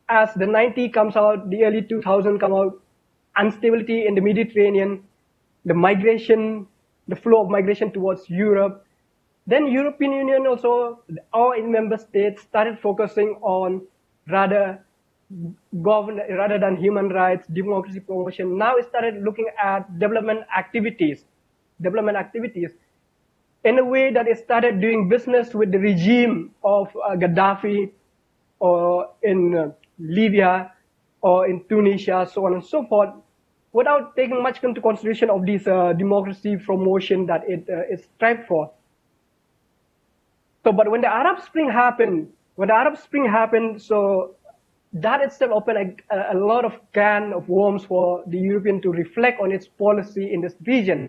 as the 90 comes out, the early 2000 come out, instability in the Mediterranean, the migration, the flow of migration towards Europe. Then European Union also, all member states started focusing on rather govern rather than human rights, democracy promotion. Now it started looking at development activities, development activities in a way that it started doing business with the regime of uh, Gaddafi or in uh, Libya or in Tunisia, so on and so forth, without taking much into consideration of this uh, democracy promotion that it uh, is strived for. So, but when the Arab Spring happened, when the Arab Spring happened, so that itself opened a, a lot of can of worms for the European to reflect on its policy in this region.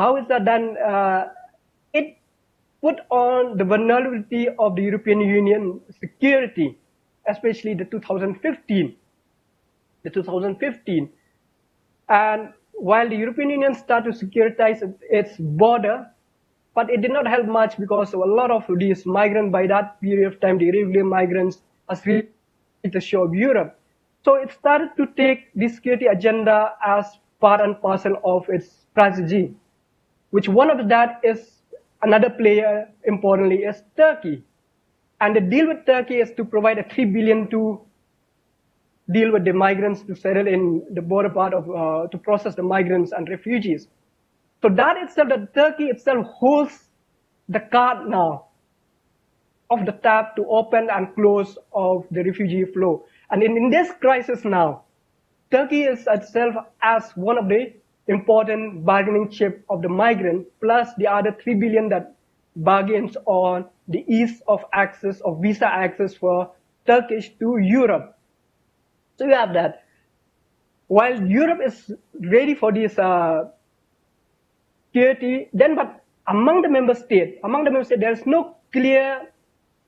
How is that done? Uh, it put on the vulnerability of the European Union security, especially the 2015, the 2015. And while the European Union started to securitize its border, but it did not help much because a lot of these migrants by that period of time, the irregular migrants, as reached the shore of Europe. So it started to take the security agenda as part and parcel of its strategy, which one of that is another player, importantly, is Turkey. And the deal with Turkey is to provide a 3 billion to deal with the migrants to settle in the border part of, uh, to process the migrants and refugees. So that itself, that Turkey itself holds the card now of the tap to open and close of the refugee flow. And in, in this crisis now, Turkey is itself as one of the important bargaining chip of the migrant, plus the other 3 billion that bargains on the ease of access of visa access for Turkish to Europe. So you have that. While Europe is ready for this uh, security, then but among the member states, among the member states, there is no clear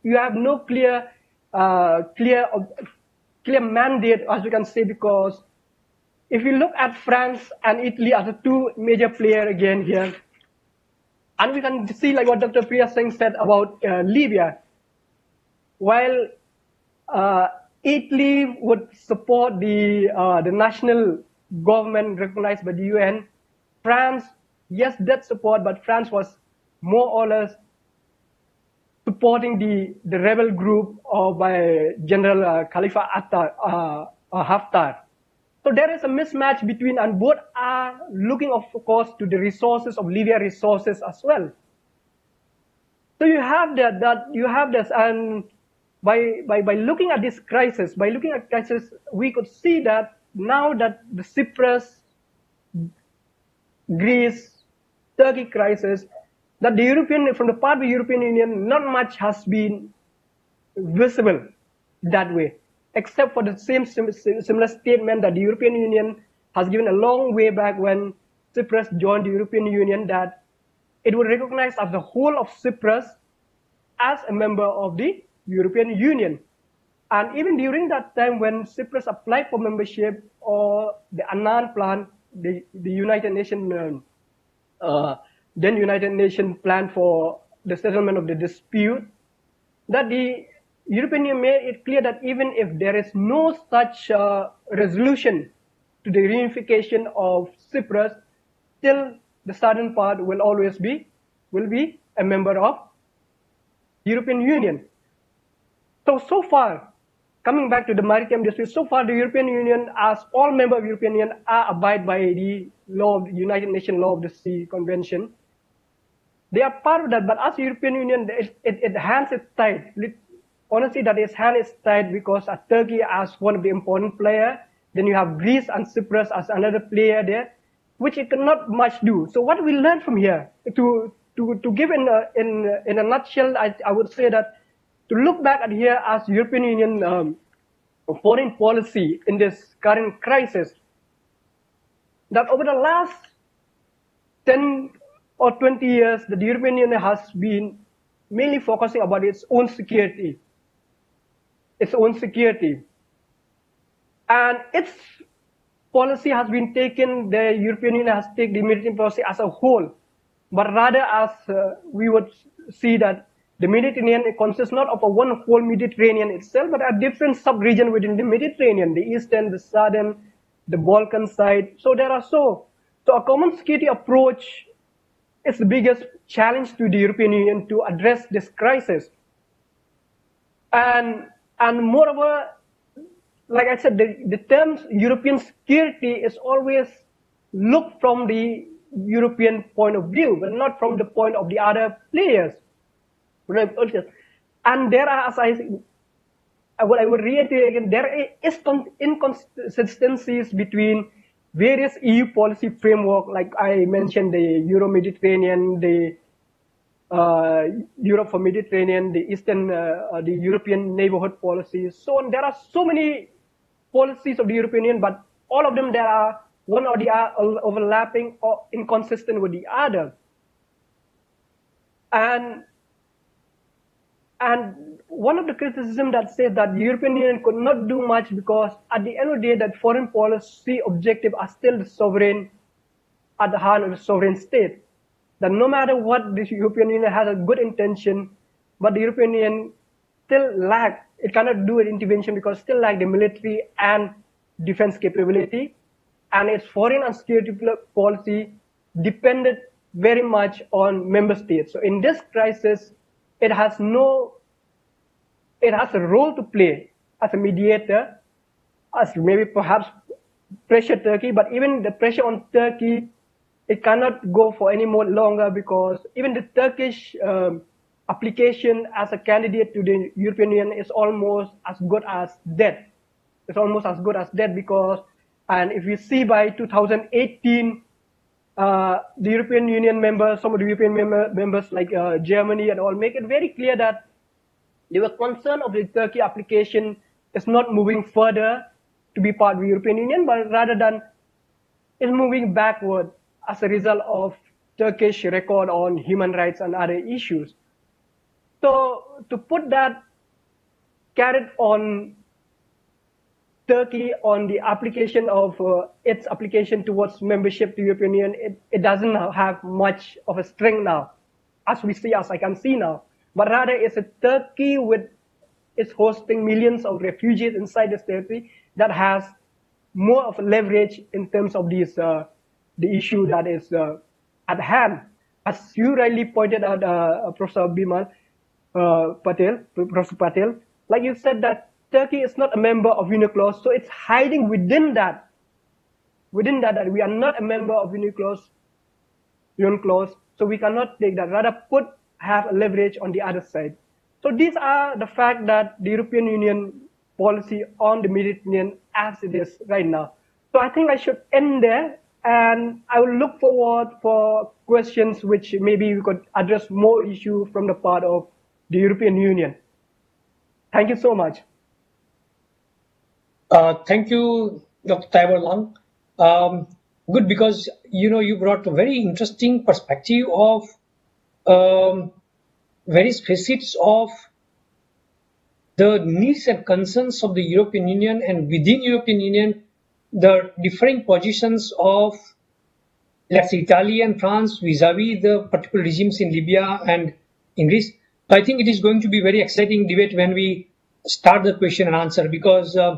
you have no clear, uh, clear, clear mandate, as we can say, because if you look at France and Italy as the two major players again here, and we can see like what Dr. Priya Singh said about uh, Libya, while uh, Italy would support the uh, the national government recognized by the UN, France, yes, that support, but France was more or less supporting the, the rebel group of by General uh, Khalifa Attar, uh, uh, Haftar. So there is a mismatch between, and both are looking, of course, to the resources of Libya resources as well. So you have that, that you have this, and by, by, by looking at this crisis, by looking at crisis, we could see that now that the Cyprus, Greece, Turkey crisis that the European, from the part of the European Union, not much has been visible that way, except for the same similar statement that the European Union has given a long way back when Cyprus joined the European Union that it would recognize as the whole of Cyprus as a member of the European Union. And even during that time when Cyprus applied for membership or the Annan plan, the, the United Nations uh, then United Nations plan for the settlement of the dispute, that the European Union made it clear that even if there is no such uh, resolution to the reunification of Cyprus, still the southern part will always be will be a member of European Union. So so far, coming back to the maritime dispute, so far the European Union, as all members of European Union, are abide by the law of the United Nations Law of the Sea Convention. They are part of that, but as European Union, it, it, it hands is tied. Honestly, that his hand is tied because uh, Turkey as one of the important player, then you have Greece and Cyprus as another player there, which it cannot much do. So what we learn from here, to to to give in a, in in a nutshell, I, I would say that to look back at here as European Union um, foreign policy in this current crisis, that over the last 10 or 20 years, the European Union has been mainly focusing about its own security, its own security. And its policy has been taken, the European Union has taken the military policy as a whole, but rather as uh, we would see that the Mediterranean consists not of a one whole Mediterranean itself, but a different sub-region within the Mediterranean, the eastern, the southern, the Balkan side. So there are so. So a common security approach is the biggest challenge to the European Union to address this crisis. And, and moreover, like I said, the, the term European security is always looked from the European point of view, but not from the point of the other players. And there are, as I, what I would reiterate again, there is inconsistencies between various EU policy framework, like I mentioned, the Euro-Mediterranean, the uh, Europe for Mediterranean, the Eastern, uh, uh, the European neighborhood policies. So on, there are so many policies of the European Union, but all of them there are one or the other overlapping or inconsistent with the other. And and one of the criticism that says that the European Union could not do much because at the end of the day, that foreign policy objective are still the sovereign at the heart of the sovereign state. That no matter what the European Union has a good intention, but the European Union still lack, it cannot do an intervention because still lack the military and defense capability. And its foreign and security policy depended very much on member states. So in this crisis, it has no, it has a role to play as a mediator, as maybe perhaps pressure Turkey, but even the pressure on Turkey, it cannot go for any more longer because even the Turkish um, application as a candidate to the European Union is almost as good as dead. It's almost as good as dead because, and if you see by 2018, uh, the European Union members, some of the European member, members like uh, Germany and all, make it very clear that they were concerned of the Turkey application is not moving further to be part of the European Union, but rather than is moving backward as a result of Turkish record on human rights and other issues. So to put that carrot on Turkey on the application of uh, its application towards membership to European Union, it, it doesn't have much of a strength now, as we see, as I can see now. But rather, it's a Turkey with it's hosting millions of refugees inside this territory that has more of leverage in terms of these uh, the issue that is uh, at hand. As you rightly pointed out, uh, Professor Bimal uh, Patel, Professor Patel, like you said that Turkey is not a member of UNCLOS, so it's hiding within that, within that, that we are not a member of UNCLOS, UNCLOS, so we cannot take that. Rather, put have leverage on the other side. So these are the fact that the European Union policy on the Mediterranean as it is right now. So I think I should end there, and I will look forward for questions which maybe we could address more issue from the part of the European Union. Thank you so much. Uh, thank you, Dr. Teiborlang. Um, good because you know you brought a very interesting perspective of um, various facets of the needs and concerns of the European Union and within European Union the differing positions of let's say Italy and France vis-a-vis -vis the particular regimes in Libya and in Greece. I think it is going to be very exciting debate when we start the question and answer because uh,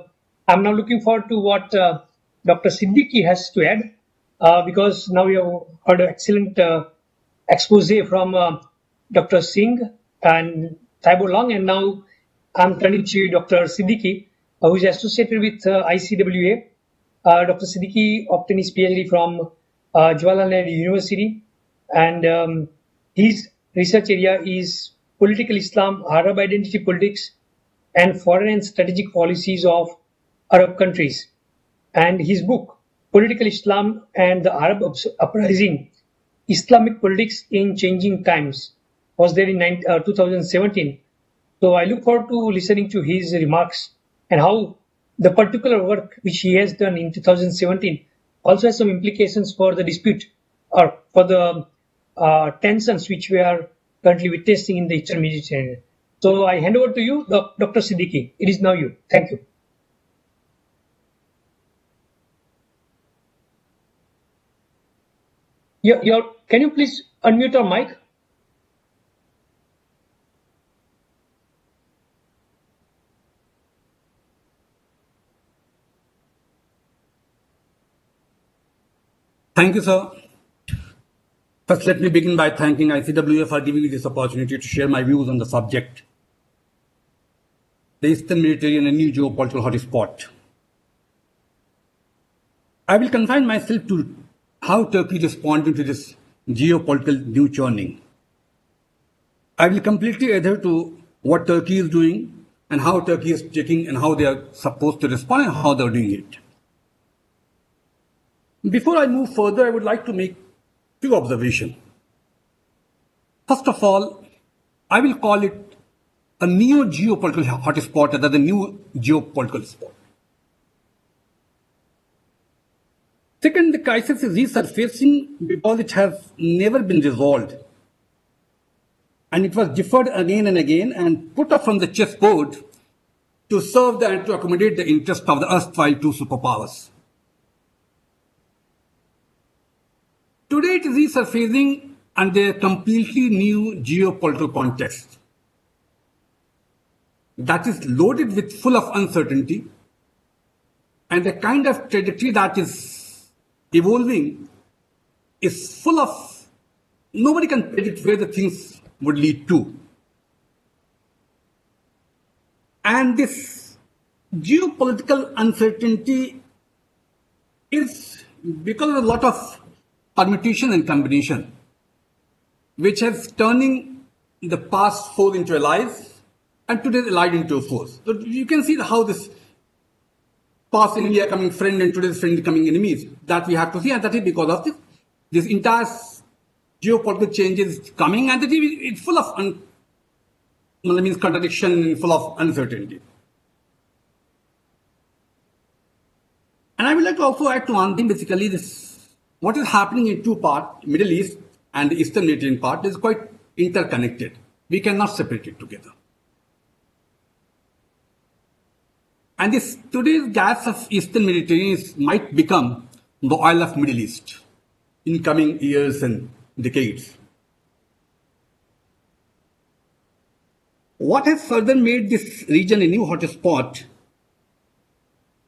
I'm now looking forward to what uh, Dr. Siddiqui has to add. uh, because now we have heard an excellent uh, expose from uh, Dr. Singh and Teiborlang, and now I'm turning to Dr. Siddiqui, uh, who is associated with ICWA. Uh, Dr. Siddiqui obtained his PhD from uh, Jawaharlal Nehru University, and um, his research area is political Islam, Arab identity politics, and foreign and strategic policies of Arab countries. And his book, Political Islam and the Arab Uprising, Islamic Politics in Changing Times, was there in 19, uh, 2017. So I look forward to listening to his remarks and how the particular work which he has done in 2017 also has some implications for the dispute or for the uh, tensions which we are currently witnessing in the Eastern Mediterranean. So I hand over to you, Dr. Siddiqui. It is now you. Thank you. Your, can you please unmute your mic? Thank you, sir. First, let me begin by thanking ICWA for giving me this opportunity to share my views on the subject. The Eastern Mediterranean, a new geopolitical hotspot. I will confine myself to how Turkey responded to this geopolitical new churning. I will completely adhere to what Turkey is doing and how Turkey is taking and how they are supposed to respond and how they are doing it. Before I move further, I would like to make few observations. First of all, I will call it a new geopolitical hotspot rather than new geopolitical spot. Second, the crisis is resurfacing because it has never been resolved. And it was deferred again and again and put up from the chessboard to serve and to accommodate the interest of the erstwhile two superpowers. Today it is resurfacing under a completely new geopolitical context that is loaded with full of uncertainty and the kind of trajectory that is evolving is full of nobody can predict where the things would lead to. And this geopolitical uncertainty is because of a lot of permutation and combination, which has turning the past foes into allies and today's allied into foes. So you can see how this past India coming friend and today's friend becoming enemies that we have to see, and that is because of this, this entire geopolitical changes coming, and that it's full of un, means contradiction, and full of uncertainty. And I would like to also add to one thing, basically this what is happening in two parts, Middle East and the Eastern Mediterranean part, is quite interconnected. We cannot separate it together. And this today's gas of Eastern Mediterranean might become the oil of Middle East in coming years and decades. What has further made this region a new hotspot?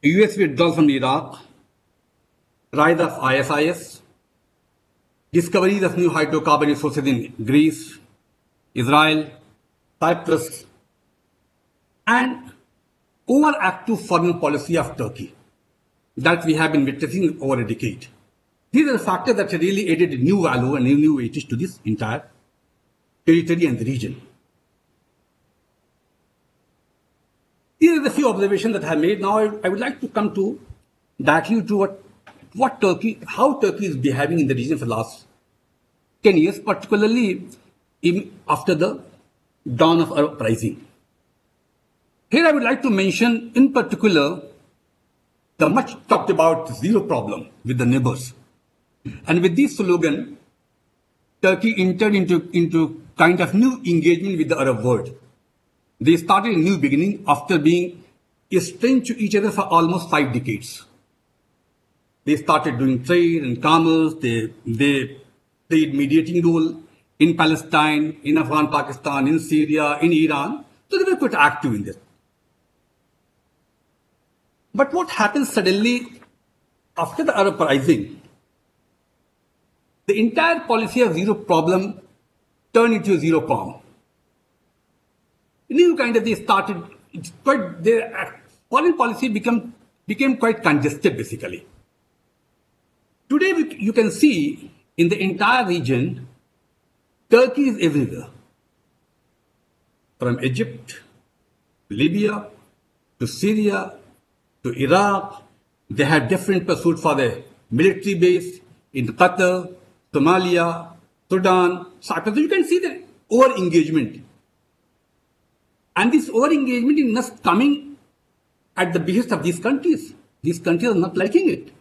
US withdrawal from Iraq, rise of ISIS, discoveries of new hydrocarbon resources in Greece, Israel, Cyprus, and overactive foreign policy of Turkey that we have been witnessing over a decade. These are factors that really added new value and new weightage to this entire territory and the region. These are the few observations that I have made. Now I, I would like to come to directly to what what Turkey, how Turkey is behaving in the region for the last 10 years, particularly in, after the dawn of Arab uprising. Here I would like to mention in particular the much talked about zero problem with the neighbors. And with this slogan, Turkey entered into, into kind of new engagement with the Arab world. They started a new beginning after being estranged to each other for almost five decades. They started doing trade and commerce. They, they played mediating role in Palestine, in Afghan Pakistan, in Syria, in Iran. So they were quite active in this. But what happened suddenly after the Arab Rising the entire policy of zero problem turned into a zero calm. New kind of they started, it's quite, their foreign policy become, became quite congested basically. Today we, you can see in the entire region, Turkey is everywhere. From Egypt, Libya, to Syria, to Iraq, they have different pursuits for their military base in Qatar, Somalia, Sudan, Cyprus. You can see the over-engagement. And this over-engagement is not coming at the behest of these countries. These countries are not liking it.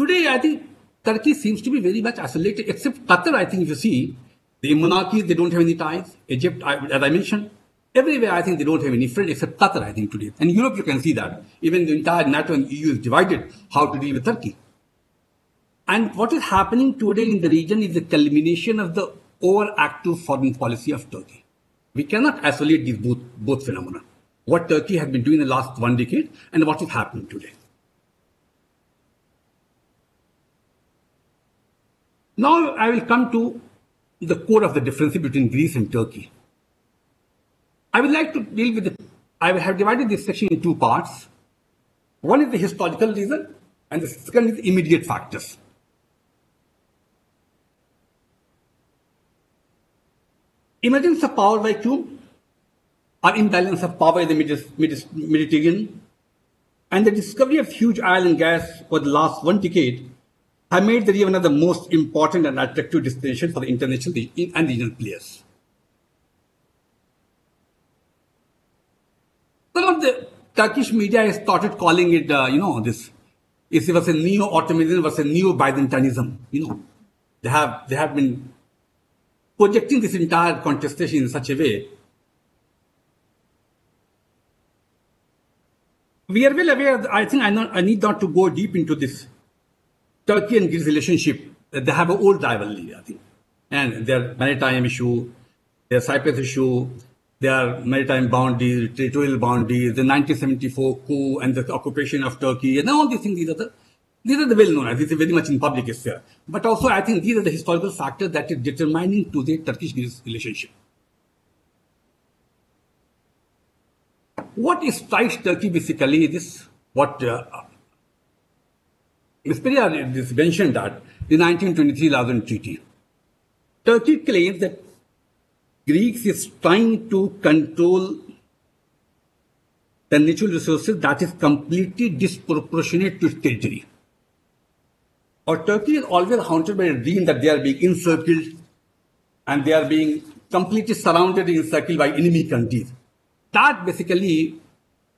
Today, I think Turkey seems to be very much isolated, except Qatar, I think, if you see, the monarchies, they don't have any ties. Egypt, as I mentioned, everywhere, I think they don't have any friend except Qatar, I think, today. And Europe, you can see that. Even the entire NATO and EU is divided how to deal with Turkey. And what is happening today in the region is the culmination of the overactive foreign policy of Turkey. We cannot isolate these both, both phenomena. What Turkey has been doing in the last one decade and what is happening today. Now I will come to the core of the difference between Greece and Turkey. I would like to deal with it. I have divided this section in two parts. One is the historical reason, and the second is immediate factors. Emergence of power vacuum or imbalance of power in the Mediterranean and the discovery of huge oil and gas for the last one decade have made the one of the most important and attractive destinations for the international and regional players. Some of the Turkish media has started calling it, uh, you know, this, it was a neo-Ottomanism versus neo-Byzantinism, you know. They have, they have been projecting this entire contestation in such a way. We are well aware, I think I, not, I need not to go deep into this Turkey and Greece relationship. They have an old rivalry, I think. And their maritime issue, their Cyprus issue, their maritime boundaries, territorial boundaries, the 1974 coup and the occupation of Turkey, and all these things, these are the these are the well-known, this is very much in public sphere. But also, I think these are the historical factors that is determining to the Turkish-Greece relationship. What strikes Turkey basically is what uh, Ms. Priya mentioned that the 1923 Lausanne Treaty. Turkey claims that Greece is trying to control the natural resources that is completely disproportionate to its territory. Or Turkey is always haunted by a dream that they are being encircled and they are being completely surrounded and encircled by enemy countries. That basically,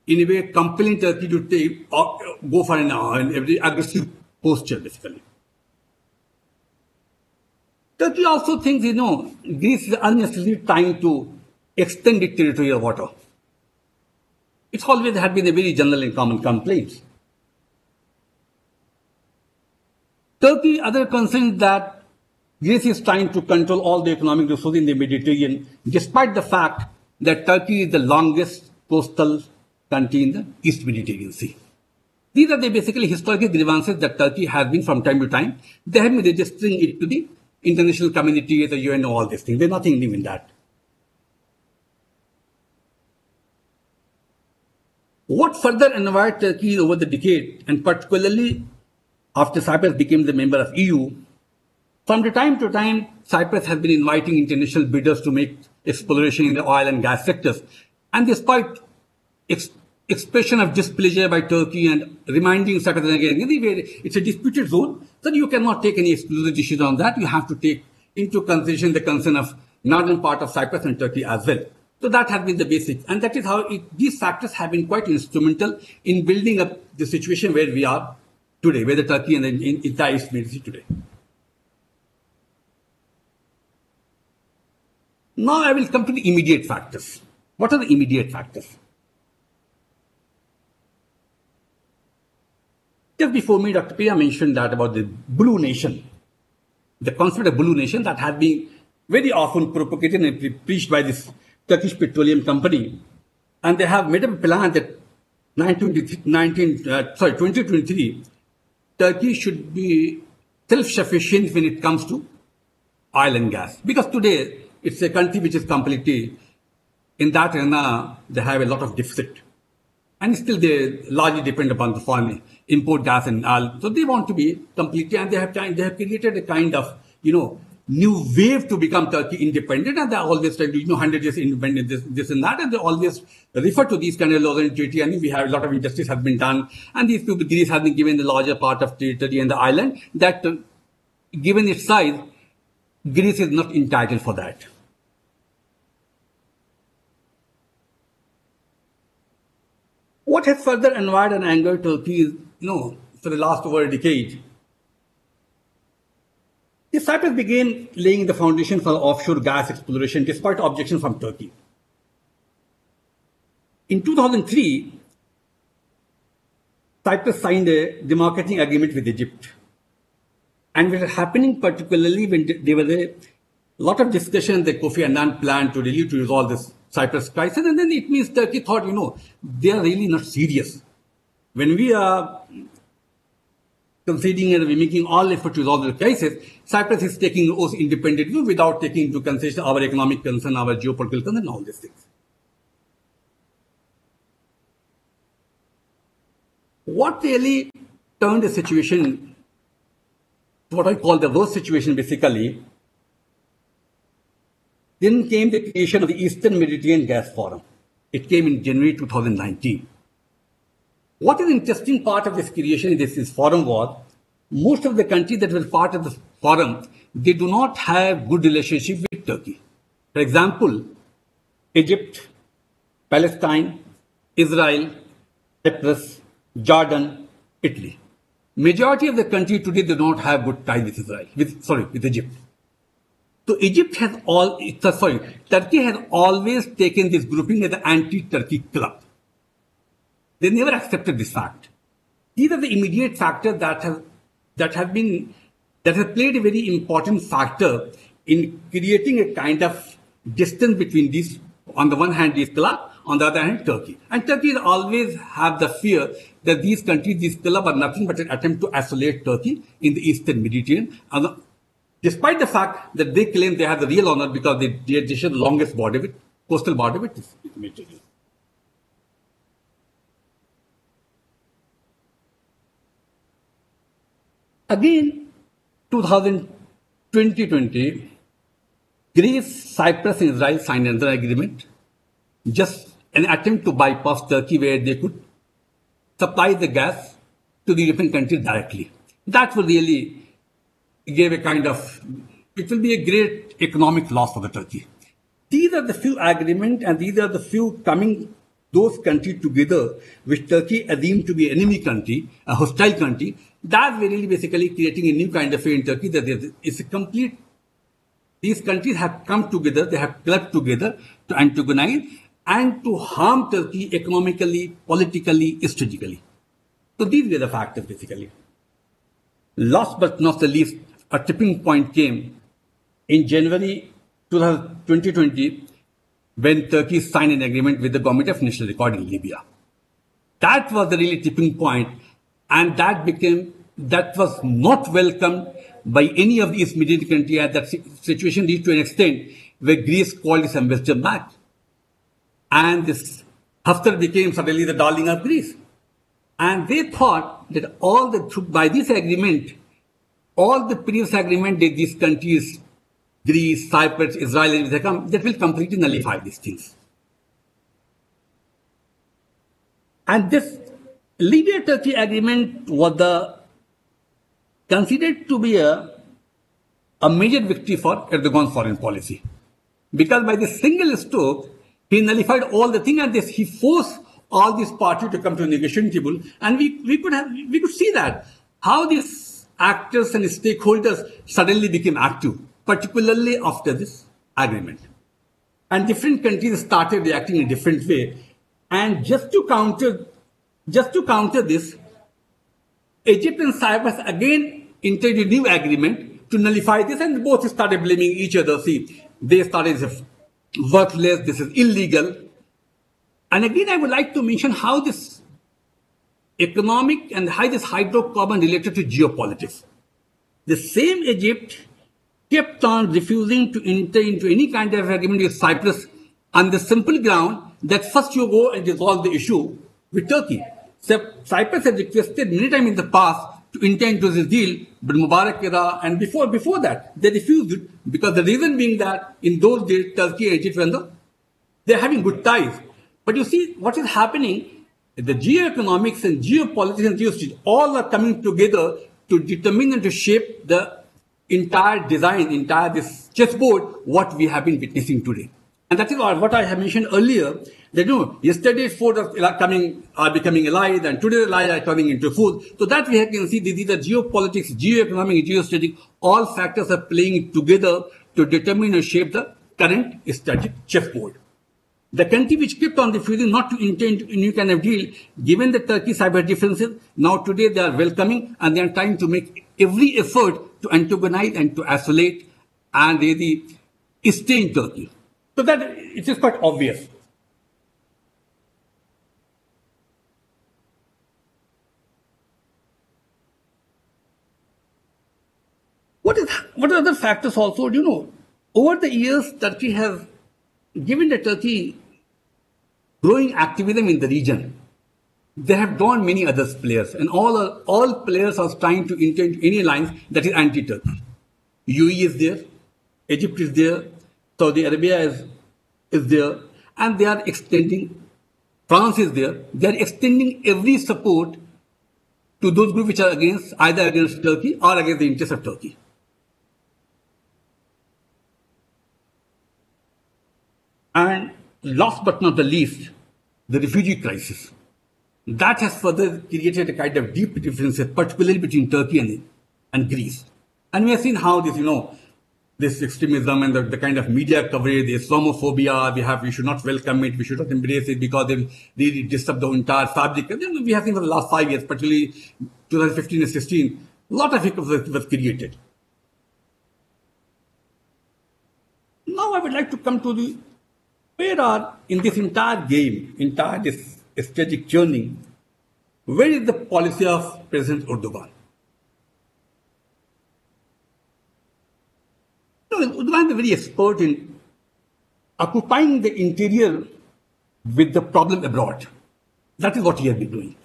in a way, compelling Turkey to take, uh, go for an, uh, an aggressive posture, basically. Turkey also thinks, you know, Greece is unnecessarily trying to extend its territorial water. It's always had been a very general and common complaint. Turkey, other concerns that Greece is trying to control all the economic resources in the Mediterranean, despite the fact that Turkey is the longest coastal country in the East Mediterranean Sea. These are the basically historical grievances that Turkey has been from time to time. They have been registering it to the international community, the UN, all these things. There's nothing new in that. What further annoyed Turkey over the decade, and particularly after Cyprus became the member of EU, from the time to time, Cyprus has been inviting international bidders to make exploration in the oil and gas sectors. And despite expression of displeasure by Turkey and reminding anyway, it's a disputed zone, so you cannot take any exclusive decisions on that. You have to take into consideration the concern of northern part of Cyprus and Turkey as well. So that has been the basic, and that is how it, these factors have been quite instrumental in building up the situation where we are today, where the Turkey and the entire East Mediterranean today. Now I will come to the immediate factors. What are the immediate factors? Just before me, Dr. Priya mentioned that about the blue nation, the concept of blue nation that has been very often propagated and preached by this Turkish petroleum company. And they have made a plan that 19, 19 uh, sorry, 2023 Turkey should be self-sufficient when it comes to oil and gas. Because today, it's a country which is completely, in that arena, they have a lot of deficit. And still they largely depend upon the foreign import gas and oil. So they want to be completely, and they have, they have created a kind of, you know, new wave to become Turkey independent, and they always try to, you know, 100 years independent, this, this and that, and they always refer to these kind of laws and treaty. I mean, we have a lot of injustice has been done, and these two Greece has been given the larger part of territory and the island that, uh, given its size, Greece is not entitled for that. What has further annoyed and angered Turkey you know, for the last over a decade, the Cyprus began laying the foundation for offshore gas exploration despite objection from Turkey. In 2003, Cyprus signed a demarcating agreement with Egypt. And it was happening particularly when there was a lot of discussion that Kofi Annan planned to really to resolve this Cyprus crisis. And then it means Turkey thought, you know, they are really not serious. When we are conceding and we're making all effort to resolve the crisis, Cyprus is taking its independent view without taking into consideration our economic concern, our geopolitical concern, and all these things. What really turned the situation, what I call the worst situation basically, then came the creation of the Eastern Mediterranean Gas Forum. It came in January 2019. What is interesting part of this creation in this, this forum was most of the countries that were part of the forum, they do not have good relationship with Turkey. For example, Egypt, Palestine, Israel, Cyprus, Jordan, Italy. Majority of the country today do not have good ties with Israel, with sorry, with Egypt. So Egypt has all, sorry, Turkey has always taken this grouping as an anti-Turkey club. They never accepted this fact. These are the immediate factors that have that have been that have played a very important factor in creating a kind of distance between these. On the one hand, these club, on the other hand, Turkey. And Turkey always have the fear that these countries, these club, are nothing but an attempt to isolate Turkey in the Eastern Mediterranean. And despite the fact that they claim they have the real honor because they, they share the longest border with coastal border with Mediterranean. Again, 2020, Greece, Cyprus, and Israel signed another agreement, just an attempt to bypass Turkey where they could supply the gas to the European countries directly. That will really give a kind of, it will be a great economic loss for the Turkey. These are the few agreements and these are the few coming those countries together, which Turkey assumed to be enemy country, a hostile country, that's really basically creating a new kind of fear in Turkey that it's a complete, these countries have come together, they have clubbed together to antagonize and to harm Turkey economically, politically, strategically. So these were the factors basically. Last but not the least, a tipping point came in January 2020 when Turkey signed an agreement with the government of national accord in Libya. That was the really tipping point, and that became that was not welcomed by any of these Mediterranean countries. That situation reached to an extent where Greece called its ambassador back, and this Haftar became suddenly the darling of Greece. And they thought that all the by this agreement, all the previous agreement that these countries Greece, Cyprus, Israel, that will completely nullify these things. And this Libya-Turkey agreement was the, considered to be a, a major victory for Erdogan's foreign policy. Because by this single stroke, he nullified all the things and this, he forced all these parties to come to a negotiation table. And we, we could have, we could see that, how these actors and stakeholders suddenly became active particularly after this agreement. And different countries started reacting in a different way. And just to counter, just to counter this, Egypt and Cyprus again entered a new agreement to nullify this, and both started blaming each other. See, they started this worthless, this is illegal. And again, I would like to mention how this economic and this hydrocarbon related to geopolitics. the same Egypt kept on refusing to enter into any kind of agreement with Cyprus on the simple ground that first you go and resolve the issue with Turkey. So Cyprus had requested many times in the past to enter into this deal, but Mubarak era and before before that they refused it because the reason being that in those days Turkey and Egypt were the, they're having good ties. But you see what is happening, the geoeconomics and geopolitics and geostrategy all are coming together to determine and to shape the entire design, entire this chessboard, what we have been witnessing today. And that is what I have mentioned earlier, that you know, yesterday's food are coming, are becoming allied, and today's allied are turning into food. So that we can see these are geopolitics, geoeconomic, geostrategic, all factors are playing together to determine and shape the current strategic chessboard. The country which kept on refusing not to enter into a new kind of deal, given the Turkey Cyprus differences, now today they are welcoming and they are trying to make every effort to antagonize and to isolate and really stain Turkey. So that it is quite obvious. What is what are other factors also? Do you know, over the years, Turkey has given the Turkey growing activism in the region. They have drawn many other players, and all are, all players are trying to enter any alliance that is anti-Turkey. UAE is there, Egypt is there, Saudi Arabia is, is there, and they are extending, France is there, they are extending every support to those groups which are against, either against Turkey or against the interests of Turkey. And last but not the least, the refugee crisis. That has further created a kind of deep differences, particularly between Turkey and, and Greece. And we have seen how this, you know, this extremism and the, the, kind of media coverage, the Islamophobia, we have, we should not welcome it, we should not embrace it because they really disturb the entire fabric. And then we have seen for the last five years, particularly 2015 and 16, a lot of it was, was created. Now I would like to come to the, where are, in this entire game, entire this strategic journey, where is the policy of President Erdogan? Erdogan is very expert in occupying the interior with the problem abroad. That is what he has been doing.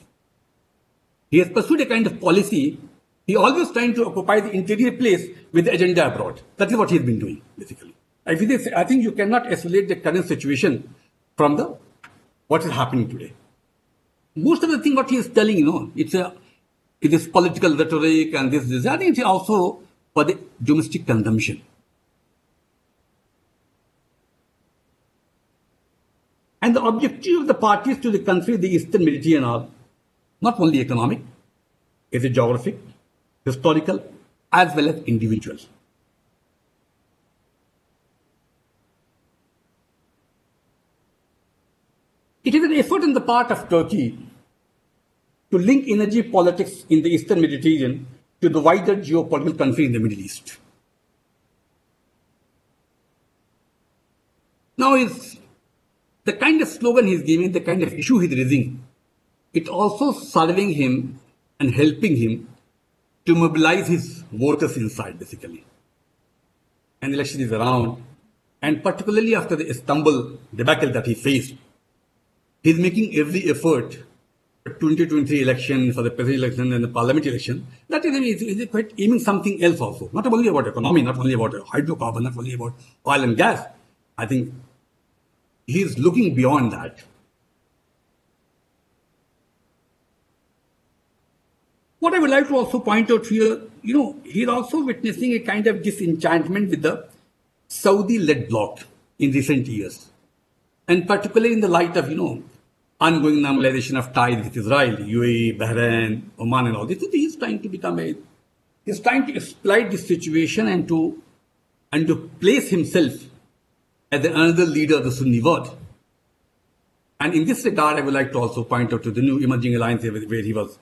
He has pursued a kind of policy. He always trying to occupy the interior place with the agenda abroad. That is what he has been doing, basically. I think you cannot isolate the current situation from the what is happening today. Most of the thing what he is telling, you know, it's a it is political rhetoric and this, this. I think it's also for the domestic consumption. And the objective of the parties to the country, the Eastern Mediterranean, are not only economic, is it is geographic, historical, as well as individual. It is an effort on the part of Turkey to link energy politics in the Eastern Mediterranean to the wider geopolitical country in the Middle East. Now, is the kind of slogan he's giving, the kind of issue he's raising, it also serving him and helping him to mobilize his voters inside, basically. And election is around, and particularly after the Istanbul debacle that he faced, he's making every effort 2023 election for the presidential election and the parliament election, that is, is quite aiming something else also. Not only about economy, not only about hydrocarbon, not only about oil and gas. I think he's looking beyond that. What I would like to also point out here, you know, he's also witnessing a kind of disenchantment with the Saudi-led bloc in recent years. And particularly in the light of, you know, ongoing normalization of ties with Israel, UAE, Bahrain, Oman, and all this. He's trying to become a, he's trying to exploit this situation and to, and to place himself as another leader of the Sunni world. And in this regard, I would like to also point out to the new emerging alliance where he was,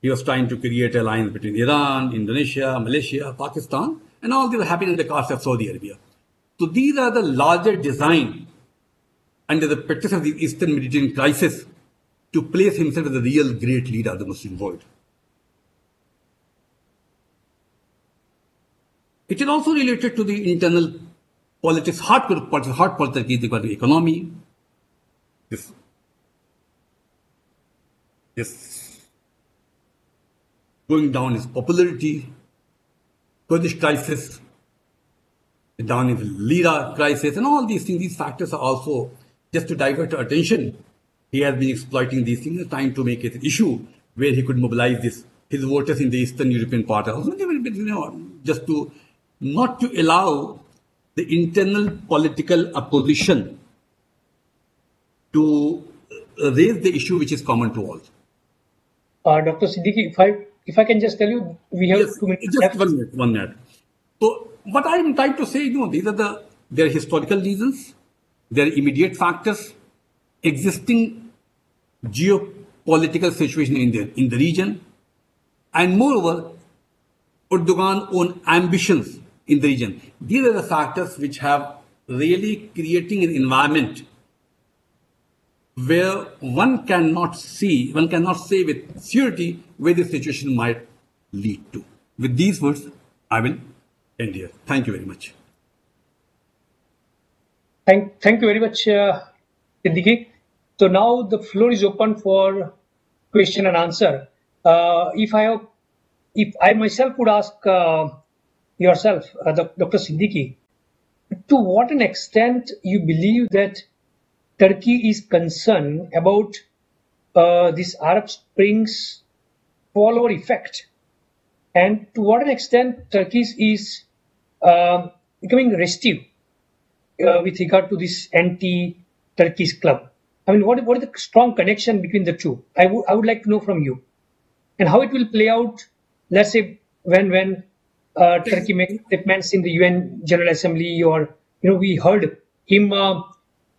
he was trying to create an alliance between Iran, Indonesia, Malaysia, Pakistan, and all these happening in the cost of Saudi Arabia. So these are the larger design under the pretext of the Eastern Mediterranean crisis to place himself as the real great leader of the Muslim world. It is also related to the internal politics, hard politics, hard politics, the economy, this, this going down is popularity, Kurdish crisis, down the Lira crisis, and all these things, these factors are also just to divert attention. He has been exploiting these things, trying to make it an issue where he could mobilize this his voters in the Eastern European part, also, you know, just to not to allow the internal political opposition to raise the issue which is common to all. Uh, Dr. Siddiqui, if I if I can just tell you, we have yes, two minutes. Just one minute, one minute. So what I'm trying to say, you know, these are the there are historical reasons, there are immediate factors, existing geopolitical situation in the in the region, and moreover, Erdogan's own ambitions in the region. These are the factors which have really creating an environment where one cannot see, one cannot say with surety where the situation might lead to. With these words, I will end here. Thank you very much. Thank, thank you very much, uh. So now the floor is open for question and answer. Uh, if I have, if I myself would ask uh, yourself, uh, Dr. Siddiqui, to what an extent you believe that Turkey is concerned about uh, this Arab Springs follower effect, and to what an extent Turkey is uh, becoming restive uh, with regard to this anti-Turkish club. I mean, what, what is the strong connection between the two? I, I would like to know from you, and how it will play out. Let's say when when uh, Turkey makes statements in the UN General Assembly, or you know, we heard him uh,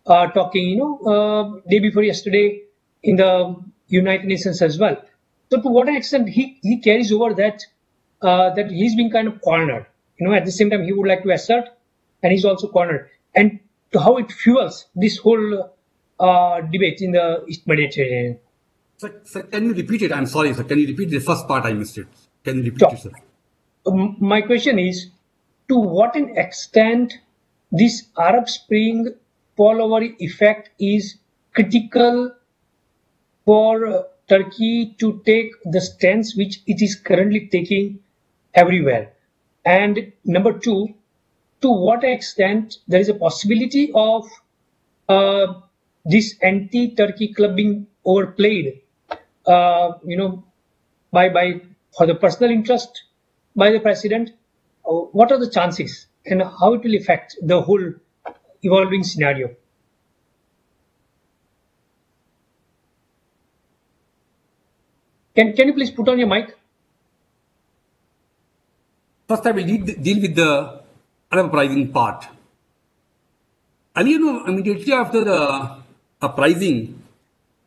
uh, talking, you know, uh, day before yesterday in the United Nations as well. So to what extent he, he carries over that uh, that he's being kind of cornered. You know, at the same time he would like to assert, and he's also cornered. And to how it fuels this whole uh, debate in the East Mediterranean. Sir, sir, can you repeat it? I'm sorry, sir. Can you repeat the first part? I missed it. Can you repeat sure. it, sir? Um, my question is, to what an extent this Arab Spring spillover effect is critical for Turkey to take the stance which it is currently taking everywhere. And number two, to what extent there is a possibility of uh, this anti-Turkey club being overplayed, uh, you know, by by for the personal interest by the president. Uh, what are the chances, and how it will affect the whole evolving scenario. Can, can you please put on your mic? First, I will deal with the uprising part. And you know, immediately after the uprising,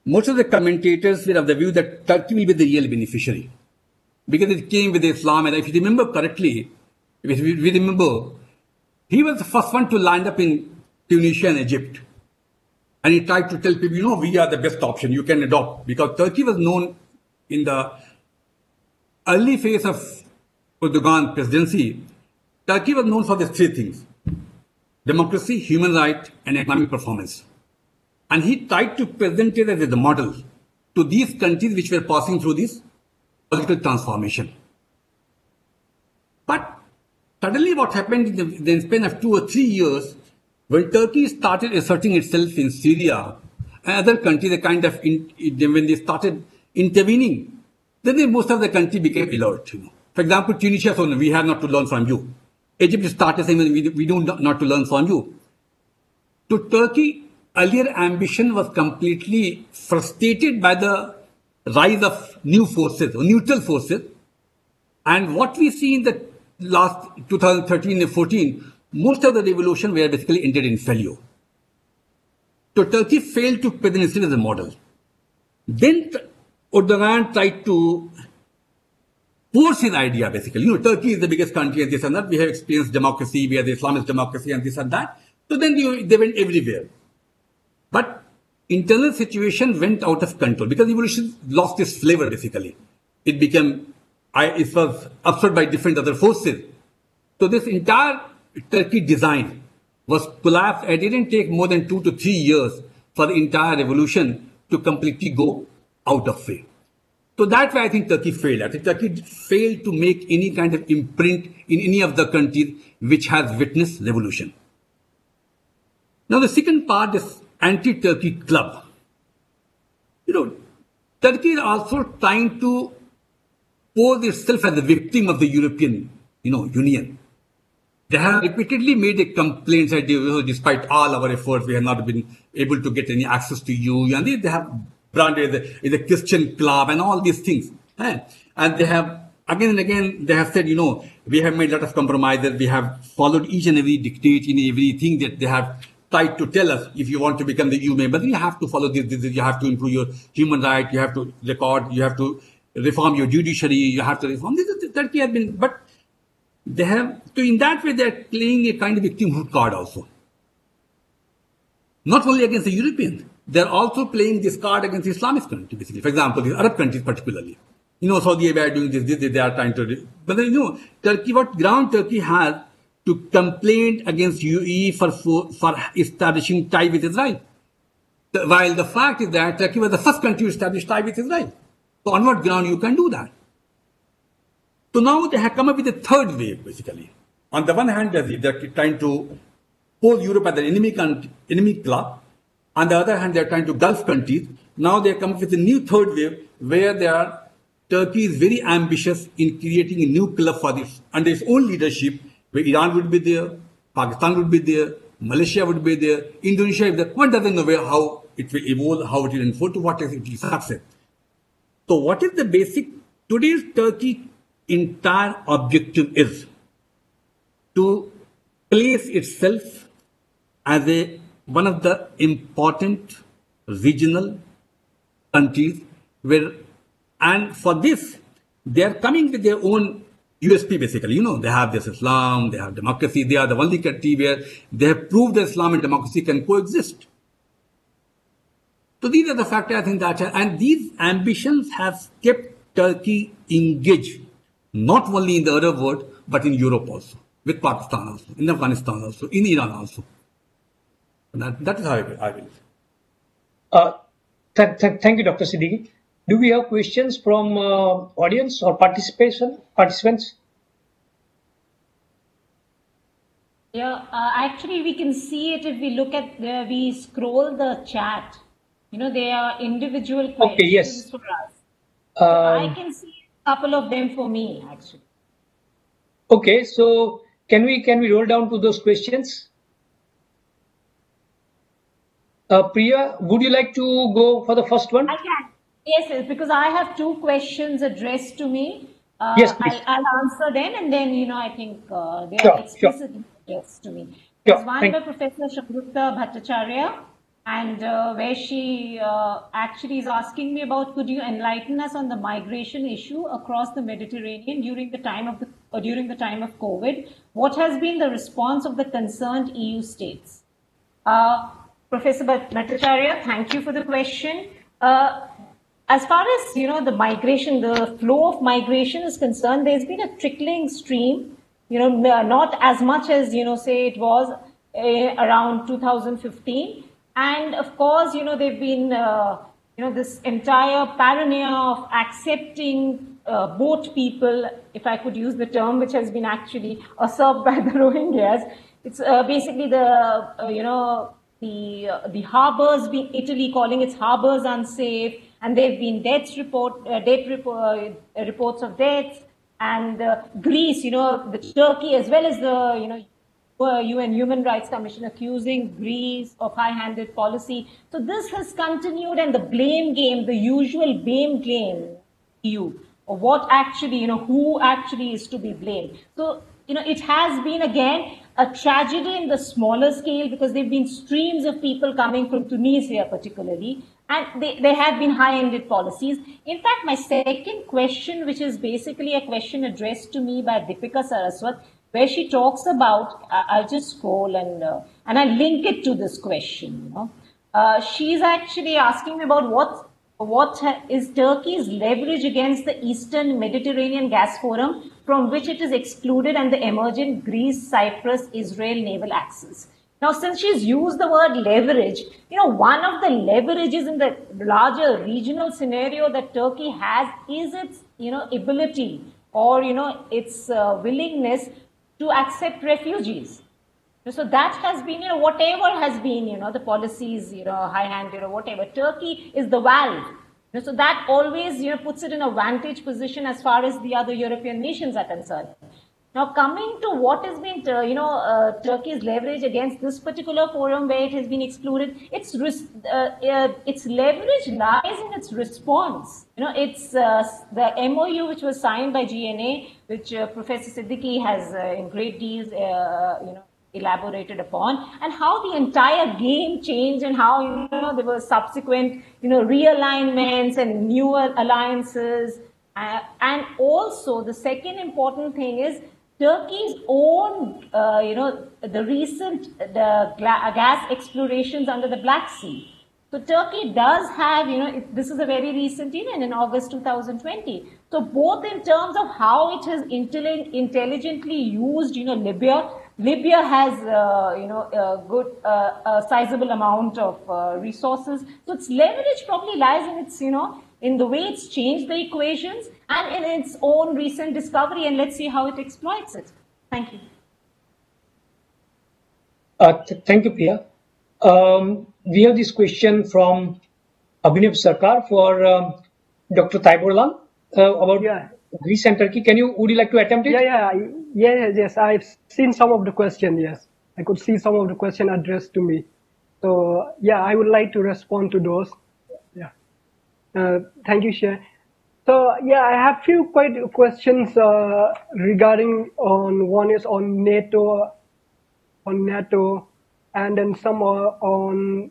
most of the commentators were of the view that Turkey will be the real beneficiary. Because it came with Islam, and if you remember correctly, if we remember, he was the first one to land up in Tunisia and Egypt. And he tried to tell people, you know, we are the best option you can adopt. Because Turkey was known in the early phase of Erdogan presidency, Turkey was known for these three things. Democracy, human rights, and economic performance. And he tried to present it as a model to these countries which were passing through this political transformation. But suddenly what happened in the, in the span of two or three years, when Turkey started asserting itself in Syria and other countries, the kind of in, when they started intervening, then most of the country became alert. You know. For example, Tunisia, so we have not to learn from you. Egypt started saying we, we do not, to learn from you. To Turkey, earlier ambition was completely frustrated by the rise of new forces or neutral forces. And what we see in the last 2013 and 14 most of the revolution were basically ended in failure. So Turkey failed to present itself as a model. Then Erdogan tried to force his idea basically. You know, Turkey is the biggest country and this and that. We have experienced democracy, we have the Islamist democracy and this and that. So then they, they went everywhere. But internal situation went out of control because evolution lost its flavor basically. It became, I, it was absorbed by different other forces. So this entire Turkey design was collapsed. It didn't take more than two to three years for the entire revolution to completely go out of way. So that's why I think Turkey failed. I think Turkey failed to make any kind of imprint in any of the countries which has witnessed revolution. Now the second part is anti-Turkey club. You know, Turkey is also trying to pose itself as a victim of the European, you know, Union. They have repeatedly made a complaint that despite all our efforts, we have not been able to get any access to you. And they have branded as a, Christian club and all these things. Eh? And they have, again and again, they have said, you know, we have made a lot of compromises. We have followed each and every dictate in everything that they have tried to tell us if you want to become the EU member, you have to follow this, this, this, you have to improve your human rights, you have to record, you have to reform your judiciary, you have to reform. This is Turkey has been, but they have, so in that way, they're playing a kind of victimhood card also. Not only against the Europeans, they're also playing this card against Islamic countries, basically. For example, these Arab countries particularly. You know, Saudi Arabia doing this, this, they are trying to, but then, you know, Turkey, what ground Turkey has to complain against UAE for, for, for establishing tie with Israel. While the fact is that Turkey was the first country to establish tie with Israel. So on what ground you can do that? So now they have come up with a third wave, basically. On the one hand, they're trying to pose Europe as an enemy, country, enemy club. On the other hand, they're trying to Gulf countries. Now they come up with a new third wave where they are, Turkey is very ambitious in creating a new club for this under its own leadership, where Iran would be there, Pakistan would be there, Malaysia would be there, Indonesia is there. One doesn't know where, how it will evolve, how it will unfold, to what it will succeed. So what is the basic, today's Turkey entire objective is to place itself as a one of the important regional countries where and for this they are coming with their own USP basically. You know, they have this Islam, they have democracy, they are the only country where they have proved that Islam and democracy can coexist. So these are the factors I think that, and these ambitions have kept Turkey engaged, not only in the Arab world, but in Europe also, with Pakistan also, in Afghanistan also, in Iran also. That, that is how I, I believe. Uh, th th thank you, Dr. Siddiqui. Do we have questions from uh, audience or participation participants? Yeah, uh, actually, we can see it if we look at the, we scroll the chat. You know, there are individual questions okay, yes. for us. Um, I can see a couple of them for me, actually. Okay, so can we can we roll down to those questions? Uh, Priya, would you like to go for the first one? I can. Yes, yes, because I have two questions addressed to me. Uh, yes, please. I'll, I'll, answer them and then, you know, I think uh, they sure, are explicitly sure. addressed to me. Sure, one thank by Professor Shamrutha Bhattacharya and uh, where she uh, actually is asking me about could you enlighten us on the migration issue across the Mediterranean during the time of the, or during the time of COVID? What has been the response of the concerned EU states? Professor Bhattacharya, thank you for the question. Uh, as far as you know, the migration, the flow of migration is concerned, there's been a trickling stream. You know, not as much as you know, say it was uh, around 2015, and of course, you know, they've been uh, you know this entire paranoia of accepting uh, boat people, if I could use the term, which has been actually usurped by the Rohingyas. It's uh, basically the uh, you know the the harbors, being Italy calling its harbors unsafe, and there have been deaths report, uh, death uh, reports of deaths, and uh, Greece, you know, the Turkey as well as the you know. UN Human Rights Commission accusing Greece of high-handed policy. So this has continued, and the blame game, the usual blame game, EU, or what actually, you know, who actually is to be blamed. So you know, it has been again a tragedy in the smaller scale because there have been streams of people coming from Tunisia, particularly, and they, they have been high-ended policies. In fact, my second question, which is basically a question addressed to me by Deepika Saraswat, where she talks about, I'll just scroll and uh, and I link it to this question. You know, uh, she's actually asking me about what what is Turkey's leverage against the Eastern Mediterranean Gas Forum from which it is excluded and the emergent Greece, Cyprus, Israel naval axis. Now, since she's used the word leverage, you know, one of the leverages in the larger regional scenario that Turkey has is its, you know, ability or, you know, its uh, willingness to accept refugees. So that has been, you know, whatever has been, you know, the policies, you know, high handed or whatever. Turkey is the valve. So that always, you know, puts it in a vantage position as far as the other European nations are concerned. Now, coming to what has been, uh, you know, uh, Turkey's leverage against this particular forum where it has been excluded, its uh, uh, its leverage lies in its response. You know, it's uh, the MOU which was signed by GNA, which uh, Professor Siddiqui has in great deals, you know, elaborated upon, and how the entire game changed, and how you know there were subsequent, you know, realignments and newer alliances. and also, the second important thing is Turkey's own, uh, you know, the recent the gas explorations under the Black Sea. So Turkey does have, you know, it, this is a very recent event in August 2020. So both in terms of how it has intelligently used, you know, Libya. Libya has, uh, you know, a good, uh, a sizable amount of uh, resources. So its leverage probably lies in its, you know, in the way it's changed the equations and in its own recent discovery, and let's see how it exploits it. Thank you. Uh, th thank you, Priya. Um, we have this question from Abhinav Sarkar for um, Dr. Teiborlang uh, about yeah. Greece and Turkey. Can you, would you like to attempt it? Yeah, yeah, yeah, yes, yes. I've seen some of the question, yes. I could see some of the question addressed to me. So, yeah, I would like to respond to those. Yeah. Uh, thank you, Share. So yeah, I have few quite questions uh, regarding on one is on NATO, on NATO, and then some are on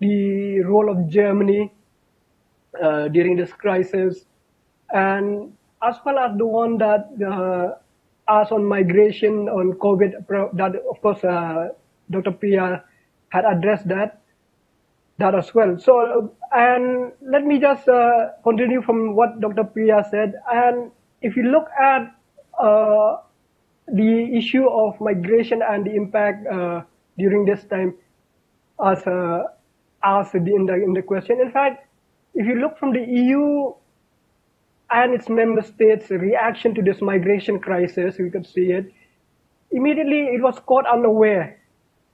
the role of Germany uh, during this crisis, and as well as the one that uh, asked on migration on COVID. That of course, uh, Dr. Priya had addressed that that as well. So, and let me just uh, continue from what Dr. Priya said. And if you look at uh, the issue of migration and the impact uh, during this time, as uh, asked in the in the question, in fact, if you look from the EU and its member states' reaction to this migration crisis, we could see it. Immediately, it was caught unaware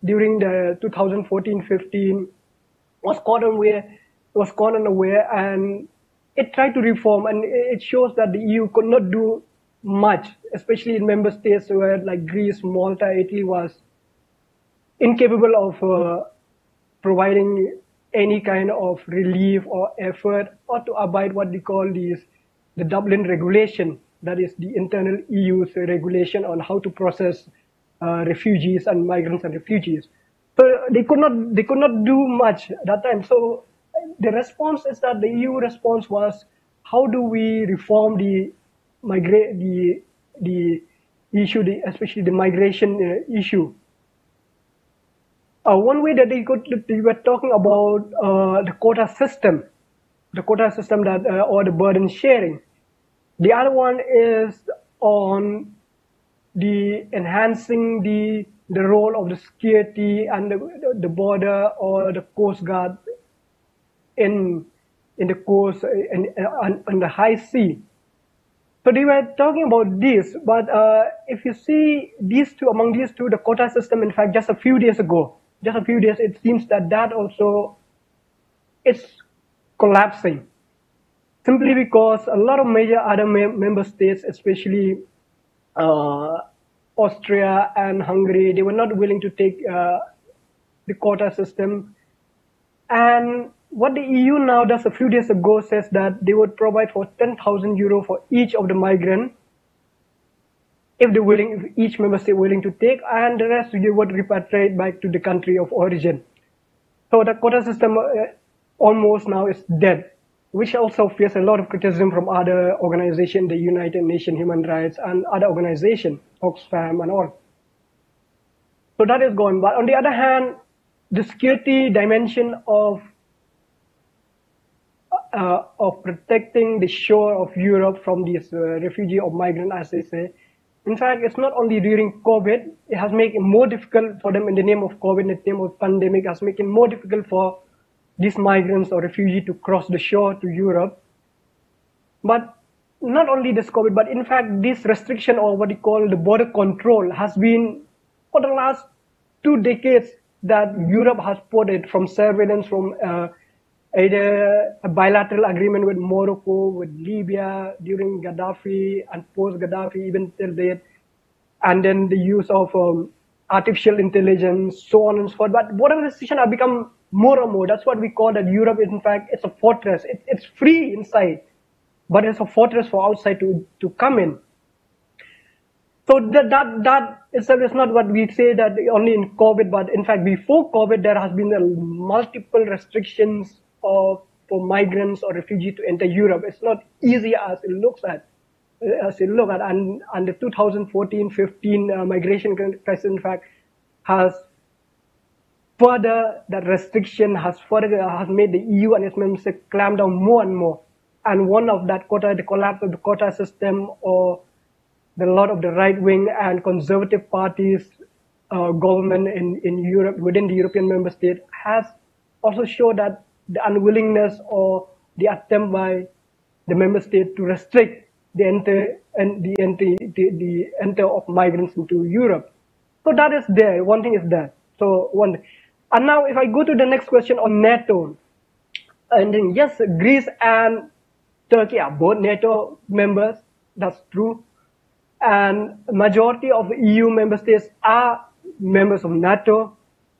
during the 2014-15 was caught unaware, was caught unaware, and it tried to reform, and it shows that the EU could not do much, especially in member states where like Greece, Malta, Italy was incapable of uh, providing any kind of relief or effort or to abide what we call these the Dublin regulation, that is the internal EU's regulation on how to process uh, refugees and migrants and refugees. So they could not they could not do much at that time. So the response is that the EU response was how do we reform the migrate the the issue, the, especially the migration uh, issue. Uh, one way that they could they were talking about uh, the quota system, the quota system that uh, or the burden sharing. The other one is on the enhancing the the role of the security and the, the border or the coast guard in in the coast and on the high sea. So they were talking about this, but uh, if you see these two, among these two, the quota system, in fact, just a few days ago, just a few days, it seems that that also is collapsing. Simply because a lot of major other member states, especially uh, Austria and Hungary, they were not willing to take uh, the quota system. And what the EU now does a few days ago says that they would provide for 10,000 euro for each of the migrant if they're willing, if each member state willing to take, and the rest you would repatriate back to the country of origin. So the quota system uh, almost now is dead which also fears a lot of criticism from other organizations, the United Nations Human Rights and other organizations, Oxfam and all. So that is gone. But on the other hand, the security dimension of uh, of protecting the shore of Europe from these uh, refugee or migrant, as they say. In fact, it's not only during COVID, it has made it more difficult for them in the name of COVID, in the name of pandemic, has made it more difficult for these migrants or refugees to cross the shore to Europe. But not only this COVID, but in fact, this restriction or what you call the border control has been for the last two decades that Europe has put it from surveillance, from uh, either a bilateral agreement with Morocco, with Libya during Gaddafi and post Gaddafi, even till date, and then the use of um, artificial intelligence, so on and so forth. But border restrictions have become more and more. That's what we call that Europe in fact it's a fortress. It, it's free inside, but it's a fortress for outside to to come in. So that that that itself is not what we say that only in COVID, but in fact before COVID there has been multiple restrictions of for migrants or refugees to enter Europe. It's not easy as it looks at it look at and, and the 2014-15 uh, migration crisis in fact has further that restriction has further has made the EU and its member states clamp down more and more. And one of that quota, the collapse of the quota system or the lot of the right wing and conservative parties uh, government in, in Europe within the European member state has also showed that the unwillingness or the attempt by the member state to restrict the enter and the entry the, the enter of migrants into Europe. So that is there. One thing is that. So one and now if I go to the next question on NATO, and then yes, Greece and Turkey are both NATO members. That's true. And majority of EU member states are members of NATO.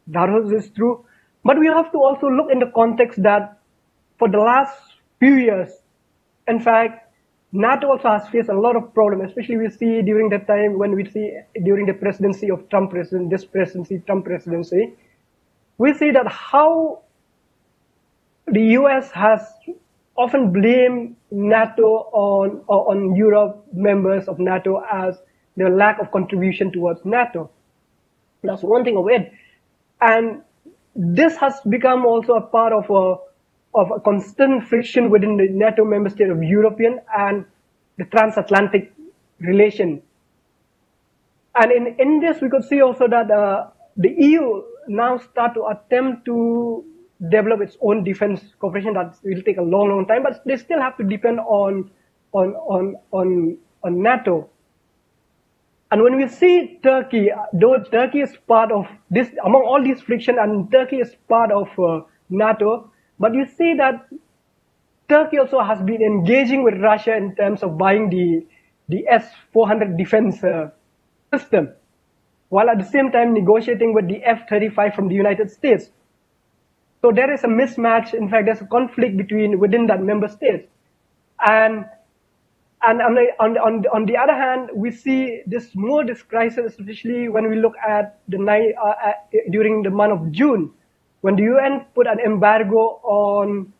That is true. But we have to also look in the context that for the last few years, in fact, NATO also has faced a lot of problems, especially we see during that time when we see during the presidency of Trump president, this presidency, Trump presidency, we see that how the US has often blamed NATO on, on Europe members of NATO as the lack of contribution towards NATO. That's one thing of it. And this has become also a part of a, of a constant friction within the NATO member state of European and the transatlantic relation. And in, in this, we could see also that uh, the EU now start to attempt to develop its own defense cooperation that will take a long, long time, but they still have to depend on, on, on, on, on NATO. And when we see Turkey, though Turkey is part of this, among all these friction, and Turkey is part of uh, NATO, but you see that Turkey also has been engaging with Russia in terms of buying the, the S-400 defense uh, system, while at the same time negotiating with the F-35 from the United States. So there is a mismatch. In fact, there's a conflict between within that member states. And and on the, on, on, on the other hand, we see this more this crisis, especially when we look at the night uh, uh, during the month of June, when the UN put an embargo on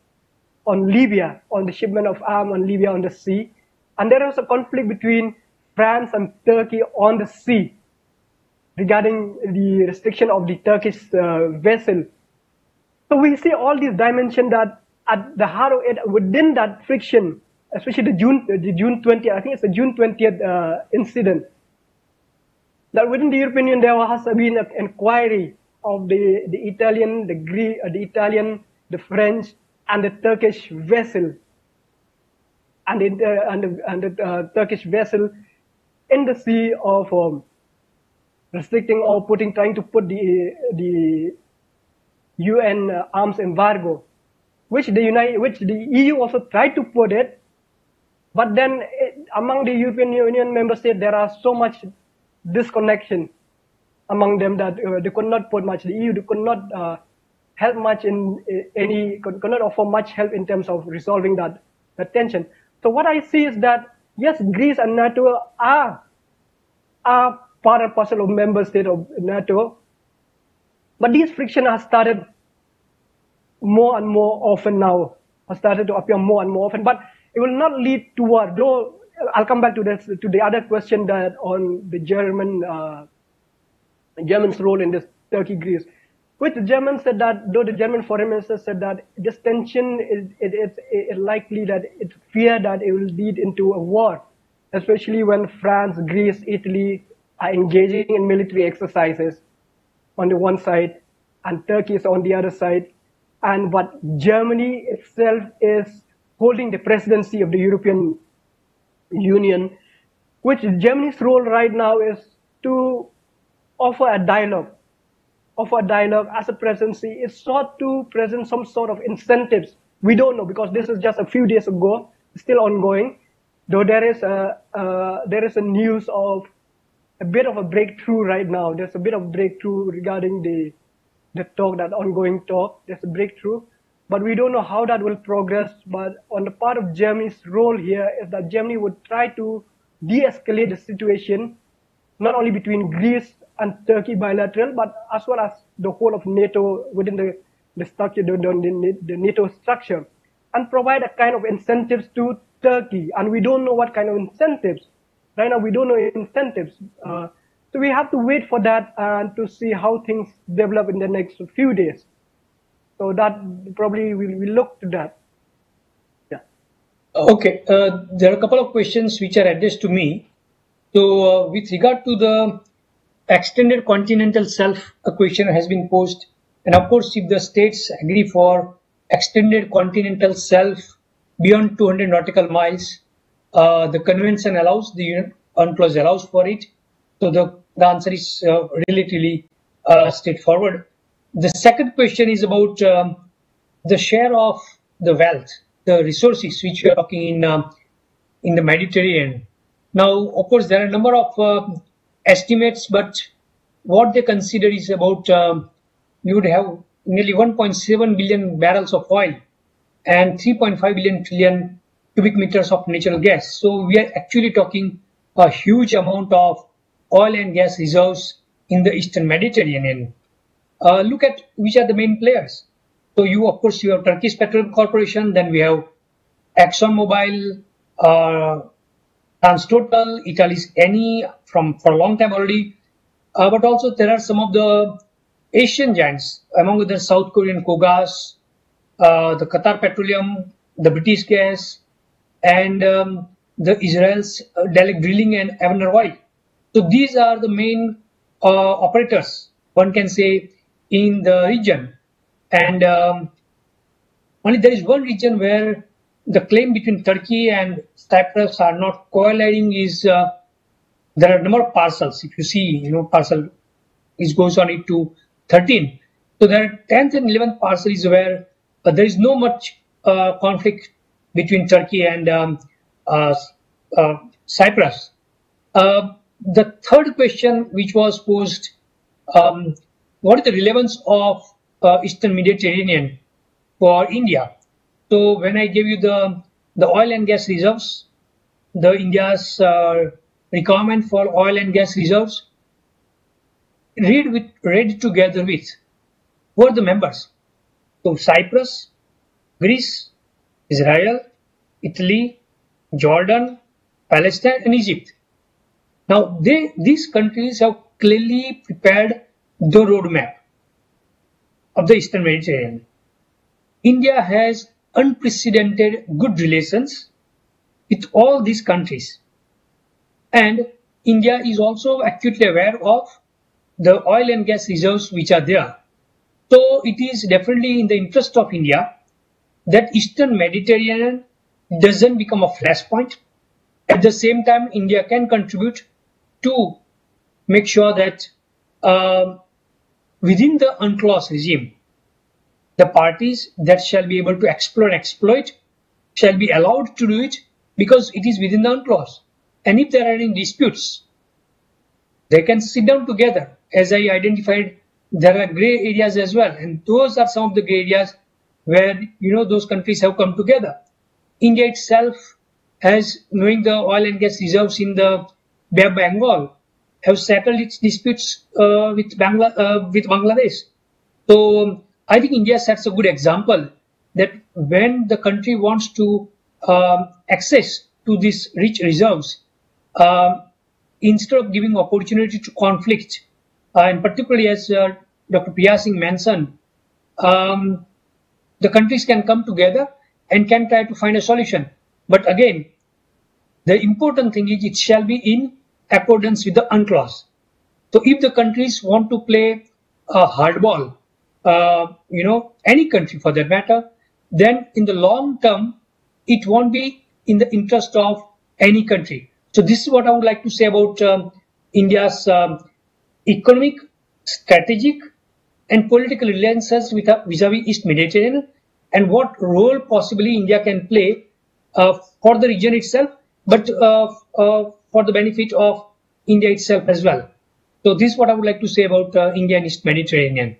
on Libya, on the shipment of arms on Libya on the sea, and there was a conflict between France and Turkey on the sea regarding the restriction of the Turkish uh, vessel. So we see all these dimensions that at the heart of it, within that friction, especially the June, the June 20th, I think it's the June 20th uh, incident, that within the European Union there has been an inquiry of the, the Italian, the Greek, uh, the Italian, the French, and the Turkish vessel, and the, uh, and the, and the uh, Turkish vessel in the sea of um, restricting or putting, trying to put the the UN uh, arms embargo, which the United, which the EU also tried to put it, but then it, among the European Union member states, there are so much disconnection among them that uh, they could not put much. The EU could not uh, help much in any, could, could, not offer much help in terms of resolving that, that tension. So what I see is that, yes, Greece and NATO are, are part and parcel of member state of NATO, but this friction has started more and more often now, has started to appear more and more often. But it will not lead toward, though I'll come back to this, to the other question that on the German, uh, German's role in this Turkey-Greece. which the Germans said that, though the German foreign minister said that this tension is it, it, it, likely that it's fear that it will lead into a war, especially when France, Greece, Italy are engaging in military exercises on the one side and Turkey is on the other side. And what Germany itself is holding the presidency of the European Union, which Germany's role right now is to offer a dialogue offer a dialogue as a presidency is sought to present some sort of incentives. We don't know because this is just a few days ago, still ongoing. Though there is a uh, there is a news of a bit of a breakthrough right now. There's a bit of breakthrough regarding the the talk, that ongoing talk. There's a breakthrough, but we don't know how that will progress. But on the part of Germany's role here is that Germany would try to de-escalate the situation, not only between Greece and Turkey bilateral, but as well as the whole of NATO within the, the structure, the, the, the NATO structure, and provide a kind of incentives to Turkey. And we don't know what kind of incentives. Right now, we don't know incentives. Uh, so we have to wait for that and to see how things develop in the next few days. So that probably we'll, we'll look to that. Yeah. Okay. Uh, there are a couple of questions which are addressed to me. So uh, with regard to the extended continental shelf question has been posed. And of course, if the states agree for extended continental shelf beyond 200 nautical miles, uh, the convention allows, the UNCLOS allows for it. So the, the answer is uh, relatively uh, straightforward. The second question is about um, the share of the wealth, the resources which we are talking in um, in the Mediterranean. Now, of course, there are a number of uh, estimates, but what they consider is about um, you would have nearly 1.7 billion barrels of oil and 3.5 billion trillion cubic meters of natural gas. So we are actually talking a huge amount of oil and gas reserves in the Eastern Mediterranean. Uh, look at which are the main players. So you, of course, you have Turkish Petroleum Corporation, then we have ExxonMobil, uh, France's Total, Italy's Eni from for a long time already. Uh, but also there are some of the Asian giants, among the South Korean Kogas, uh, the Qatar Petroleum, the British Gas, and um, the Israel's uh, Drilling and Avner Oil. So these are the main uh, operators, one can say, in the region. And um, only there is one region where the claim between Turkey and Cyprus are not coalescing is uh, there are a number of parcels. If you see, you know, parcel is goes on it to 13. So there are 10th and 11th parcels where uh, there is no much uh, conflict between Turkey and um, uh, uh, Cyprus. Uh, the third question which was posed, um, what is the relevance of Eastern Mediterranean for India? So when I gave you the the oil and gas reserves, the India's uh, requirement for oil and gas reserves, read with read together with who are the members? So Cyprus, Greece, Israel, Italy, Jordan, Palestine, and Egypt. Now they these countries have clearly prepared the roadmap of the Eastern Mediterranean. India has unprecedented good relations with all these countries. And India is also acutely aware of the oil and gas reserves which are there. So it is definitely in the interest of India that Eastern Mediterranean doesn't become a flashpoint. At the same time, India can contribute to make sure that uh, within the UNCLOS regime, the parties that shall be able to explore and exploit shall be allowed to do it because it is within the UNCLOS. And if there are any disputes, they can sit down together. As I identified, there are gray areas as well. And those are some of the gray areas where, you know, those countries have come together. India itself has, knowing the oil and gas reserves in the Bay of Bengal, have settled its disputes uh, with, Bangla uh, with Bangladesh. So I think India sets a good example that when the country wants to um, access to these rich reserves, um, instead of giving opportunity to conflict, uh, and particularly as uh, Dr. Priya Singh mentioned, um, the countries can come together and can try to find a solution. But again, the important thing is it shall be in accordance with the UNCLOS. So if the countries want to play a hardball, uh, you know, any country for that matter, then in the long term, it won't be in the interest of any country. So this is what I would like to say about um, India's um, economic, strategic, and political alliances with uh, vis-a-vis East Mediterranean, and what role possibly India can play uh, for the region itself, but uh, uh for the benefit of India itself as well. So this is what I would like to say about uh, India and East Mediterranean.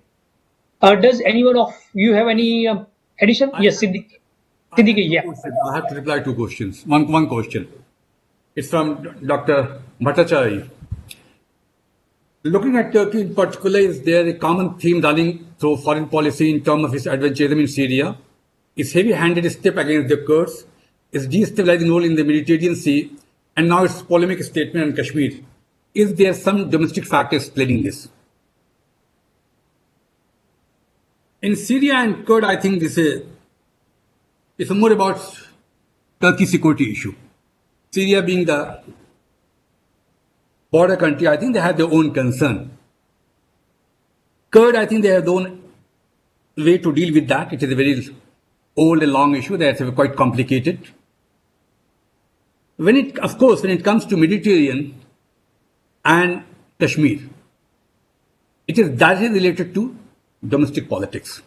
Uh, does anyone of you have any um, addition? I yes, Siddiq. Siddiqui, yeah. I have to reply two questions. One, one question. It's from Dr. Bhattacharya. Looking at Turkey in particular, is there a common theme running through foreign policy in terms of its adventurism in Syria, its heavy-handed step against the Kurds, its destabilizing role in the Mediterranean Sea, and now its polemic statement on Kashmir? Is there some domestic factors playing this? In Syria and Kurd, I think this is it's more about Turkey security issue. Syria being the border country, I think they have their own concern. Kurd, I think they have their own way to deal with that. It is a very old and long issue that's quite complicated. When it, of course, when it comes to Mediterranean and Kashmir, it is directly related to domestic politics.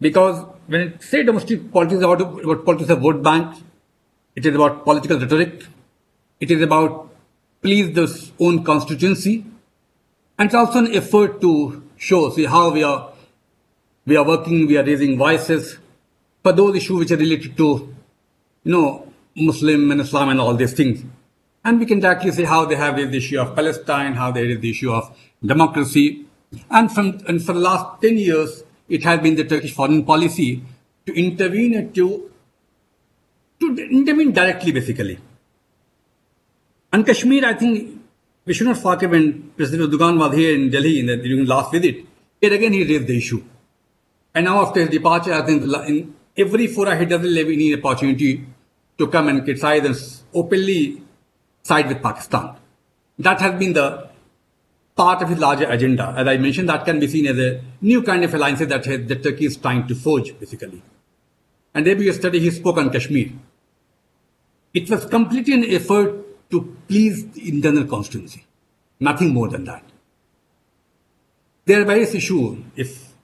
Because when it say domestic politics about, about politics of vote bank, it is about political rhetoric, it is about please the own constituency, and it's also an effort to show see how we are we are working, we are raising voices for those issues which are related to you know Muslim and Islam and all these things. And we can directly see how they have raised the issue of Palestine, how they raised the issue of democracy, and, from, and for the last 10 years, it has been the Turkish foreign policy to intervene to, to intervene directly, basically. And Kashmir, I think we should not forget when President Erdogan was here in Delhi in the, during the last visit, yet again he raised the issue. And now after his departure, I think in every fora he doesn't leave any opportunity to come and criticize and openly side with Pakistan. That has been the part of his larger agenda. As I mentioned, that can be seen as a new kind of alliance that, that Turkey is trying to forge, basically. And there yesterday he spoke on Kashmir. It was completely an effort to please the internal constituency, nothing more than that. There are various issues. If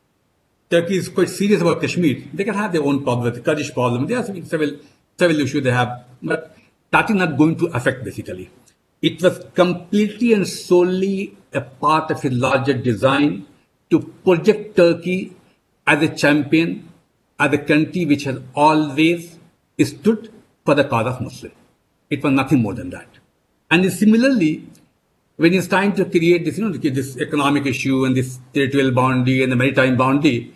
Turkey is quite serious about Kashmir, they can have their own problem, the Kurdish problem. There are several, several issues they have, but that is not going to affect basically. It was completely and solely a part of a larger design to project Turkey as a champion, as a country which has always stood for the cause of Muslim. It was nothing more than that. And similarly, when it's trying to create this, you know, this economic issue and this territorial boundary and the maritime boundary,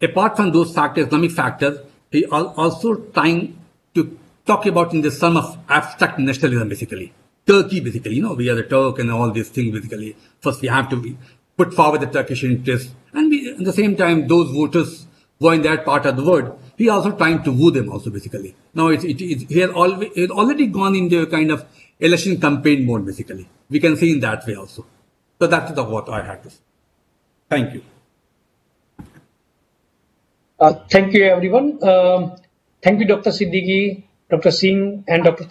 apart from those factors, economic factors, he also trying to talk about in the sum of abstract nationalism, basically. Turkey, basically, you know, we are the Turk and all these things, basically. First, we have to put forward the Turkish interest. And we, at the same time, those voters who are in that part of the world, we are also trying to woo them also, basically. Now, it, it, it, he, has always, already gone into a kind of election campaign mode, basically. We can see in that way also. So that is the, what I had to say. Thank you. Uh, thank you, everyone. Um, thank you, Dr. Siddiqui, Dr. Singh, and Dr.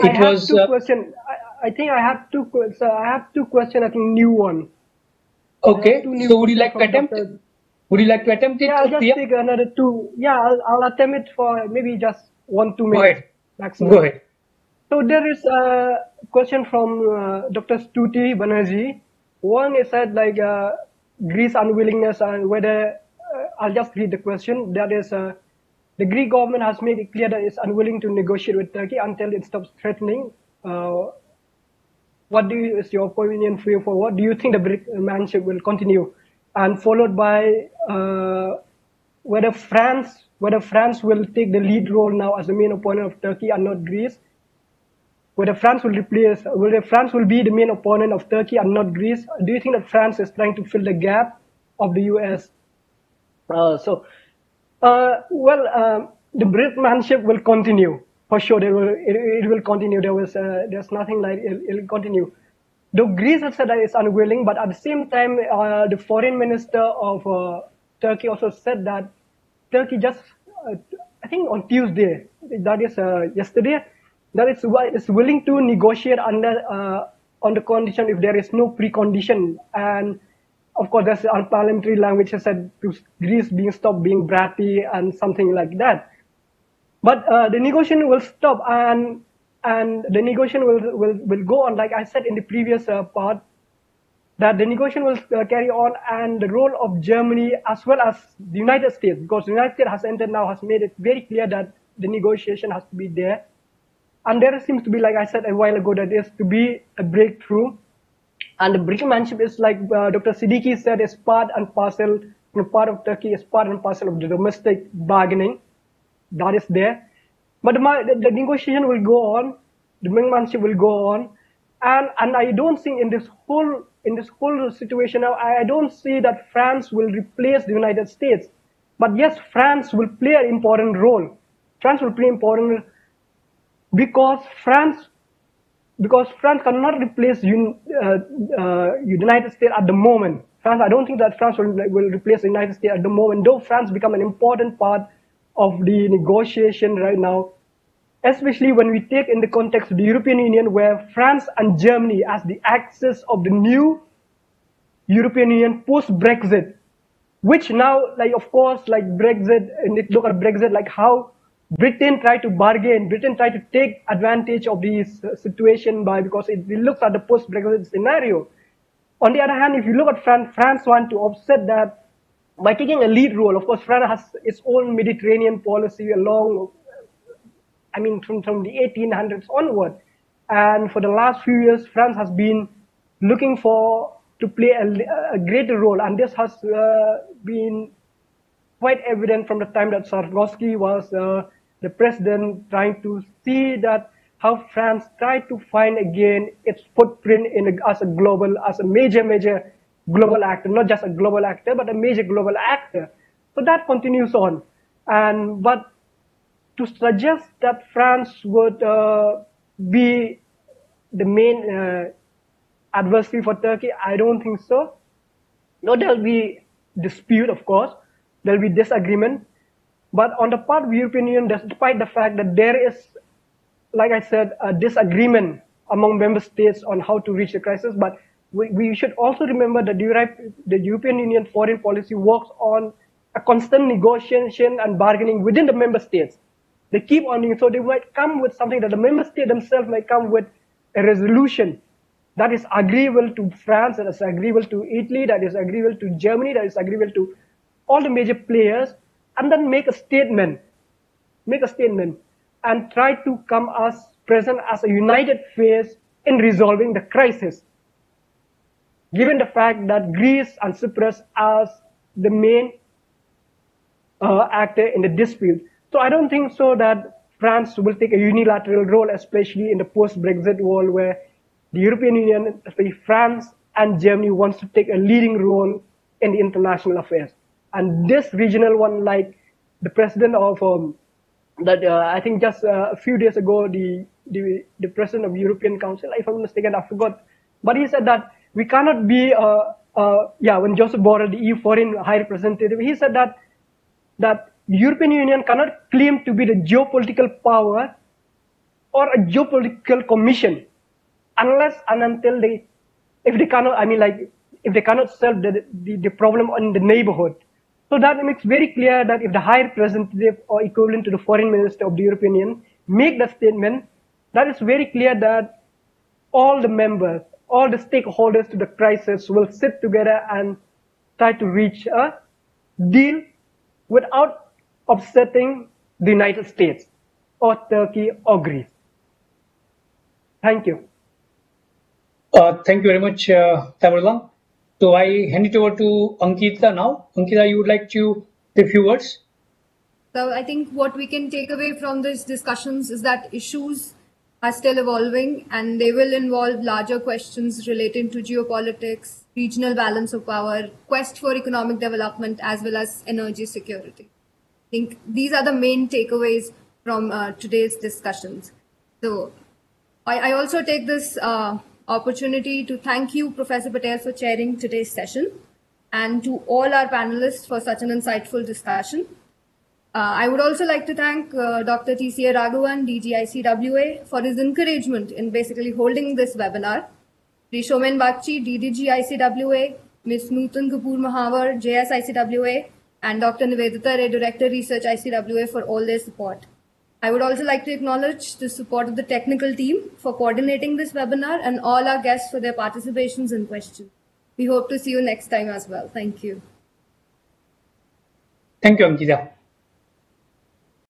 Teiborlang. I it was two uh, question. I, I, think I have two. So I have two question. I think new one. Okay. So would you like to attempt? Dr. Would you like to attempt it? Yeah, I'll just take another two. Yeah, I'll, I'll attempt it for maybe just one two minutes Go ahead. maximum. Go ahead. So there is a question from uh, Dr. Stuti Banerjee. One is said like uh, Greece unwillingness and whether uh, I'll just read the question. That is uh, the Greek government has made it clear that it's unwilling to negotiate with Turkey until it stops threatening. Uh, what do you, is your opinion for forward? Do you think the brinkmanship will continue? And followed by uh, whether France whether France will take the lead role now as the main opponent of Turkey and not Greece. whether France will replace, whether France will be the main opponent of Turkey and not Greece. Do you think that France is trying to fill the gap of the US? Uh, so, uh, well, um, the brinkmanship will continue for sure. It will, it, it will continue. There was, uh, there's nothing like it, will continue. Though Greece has said that it's unwilling, but at the same time, uh, the foreign minister of uh, Turkey also said that Turkey just, uh, I think on Tuesday, that is yesterday, that it's, it's willing to negotiate under on the condition if there is no precondition and of course, there's unparliamentary language that said to Greece being stopped being bratty and something like that. But uh, the negotiation will stop and and the negotiation will, will, will go on, like I said in the previous uh, part, that the negotiation will uh, carry on and the role of Germany as well as the United States, because the United States has entered now, has made it very clear that the negotiation has to be there. And there seems to be, like I said a while ago, that there is to be a breakthrough and the brinkmanship is like uh, Dr. Siddiqui said, is part and parcel, you know, part of Turkey is part and parcel of the domestic bargaining. That is there. But the, the negotiation will go on, the brinkmanship will go on. And, and I don't think in this whole in this whole situation now, I don't see that France will replace the United States. But yes, France will play an important role. France will play important because France because France cannot replace un, uh, uh, United States at the moment. France, I don't think that France will, will replace the United States at the moment, though France become an important part of the negotiation right now, especially when we take in the context of the European Union, where France and Germany, as the axis of the new European Union post-Brexit, which now, like of course, like Brexit, and look at Brexit, like how Britain tried to bargain, Britain tried to take advantage of this uh, situation by because it, it looks at the post-Brexit scenario. On the other hand, if you look at France, France want to offset that by taking a lead role. Of course, France has its own Mediterranean policy along, I mean, from, from the 1800s onward. And for the last few years, France has been looking for to play a, a greater role. And this has uh, been quite evident from the time that Sarkozy was uh, the president trying to see that how France tried to find again its footprint in as a global, as a major, major global actor, not just a global actor, but a major global actor. So that continues on. And but to suggest that France would uh, be the main uh, adversary for Turkey, I don't think so. No, there'll be dispute, of course. There'll be disagreement. But on the part of the European Union, despite the fact that there is, like I said, a disagreement among member states on how to reach the crisis, but we, we should also remember that the European Union foreign policy works on a constant negotiation and bargaining within the member states. They keep on so. They might come with something that the member state themselves might come with a resolution that is agreeable to France, that is agreeable to Italy, that is agreeable to Germany, that is agreeable to all the major players and then make a statement, make a statement and try to come as present as a united face in resolving the crisis. Given the fact that Greece and Cyprus as the main uh, actor in the dispute. So I don't think so that France will take a unilateral role, especially in the post-Brexit world where the European Union, especially France and Germany wants to take a leading role in the international affairs. And this regional one, like the president of um, that, uh, I think just uh, a few days ago, the, the the president of European Council, if I'm mistaken, I forgot, but he said that we cannot be, uh, uh, yeah, when Joseph Borrell, the EU foreign high representative, he said that that European Union cannot claim to be the geopolitical power or a geopolitical commission unless and until they, if they cannot, I mean, like, if they cannot solve the, the, the problem in the neighborhood, so that makes very clear that if the high representative or equivalent to the foreign minister of the European Union make that statement, that is very clear that all the members, all the stakeholders to the crisis will sit together and try to reach a deal without upsetting the United States or Turkey or Greece. Thank you. Uh, thank you very much, uh. So I hand it over to Ankita now. Ankita, you would like to say a few words? So I think what we can take away from these discussions is that issues are still evolving and they will involve larger questions relating to geopolitics, regional balance of power, quest for economic development, as well as energy security. I think these are the main takeaways from uh, today's discussions. So I, I also take this uh, opportunity to thank you, Professor Patel, for chairing today's session and to all our panelists for such an insightful discussion. Uh, I would also like to thank uh, Dr. TCA Raghavan, DGICWA, for his encouragement in basically holding this webinar. Sri Shomen Bagchi, DDG ICWA, Ms. Nutan Kapoor Mahavar, JSICWA, and Dr. Nivedita Ray, Director Research ICWA for all their support. I would also like to acknowledge the support of the technical team for coordinating this webinar and all our guests for their participations and questions. We hope to see you next time as well. Thank you. Thank you, Ankita.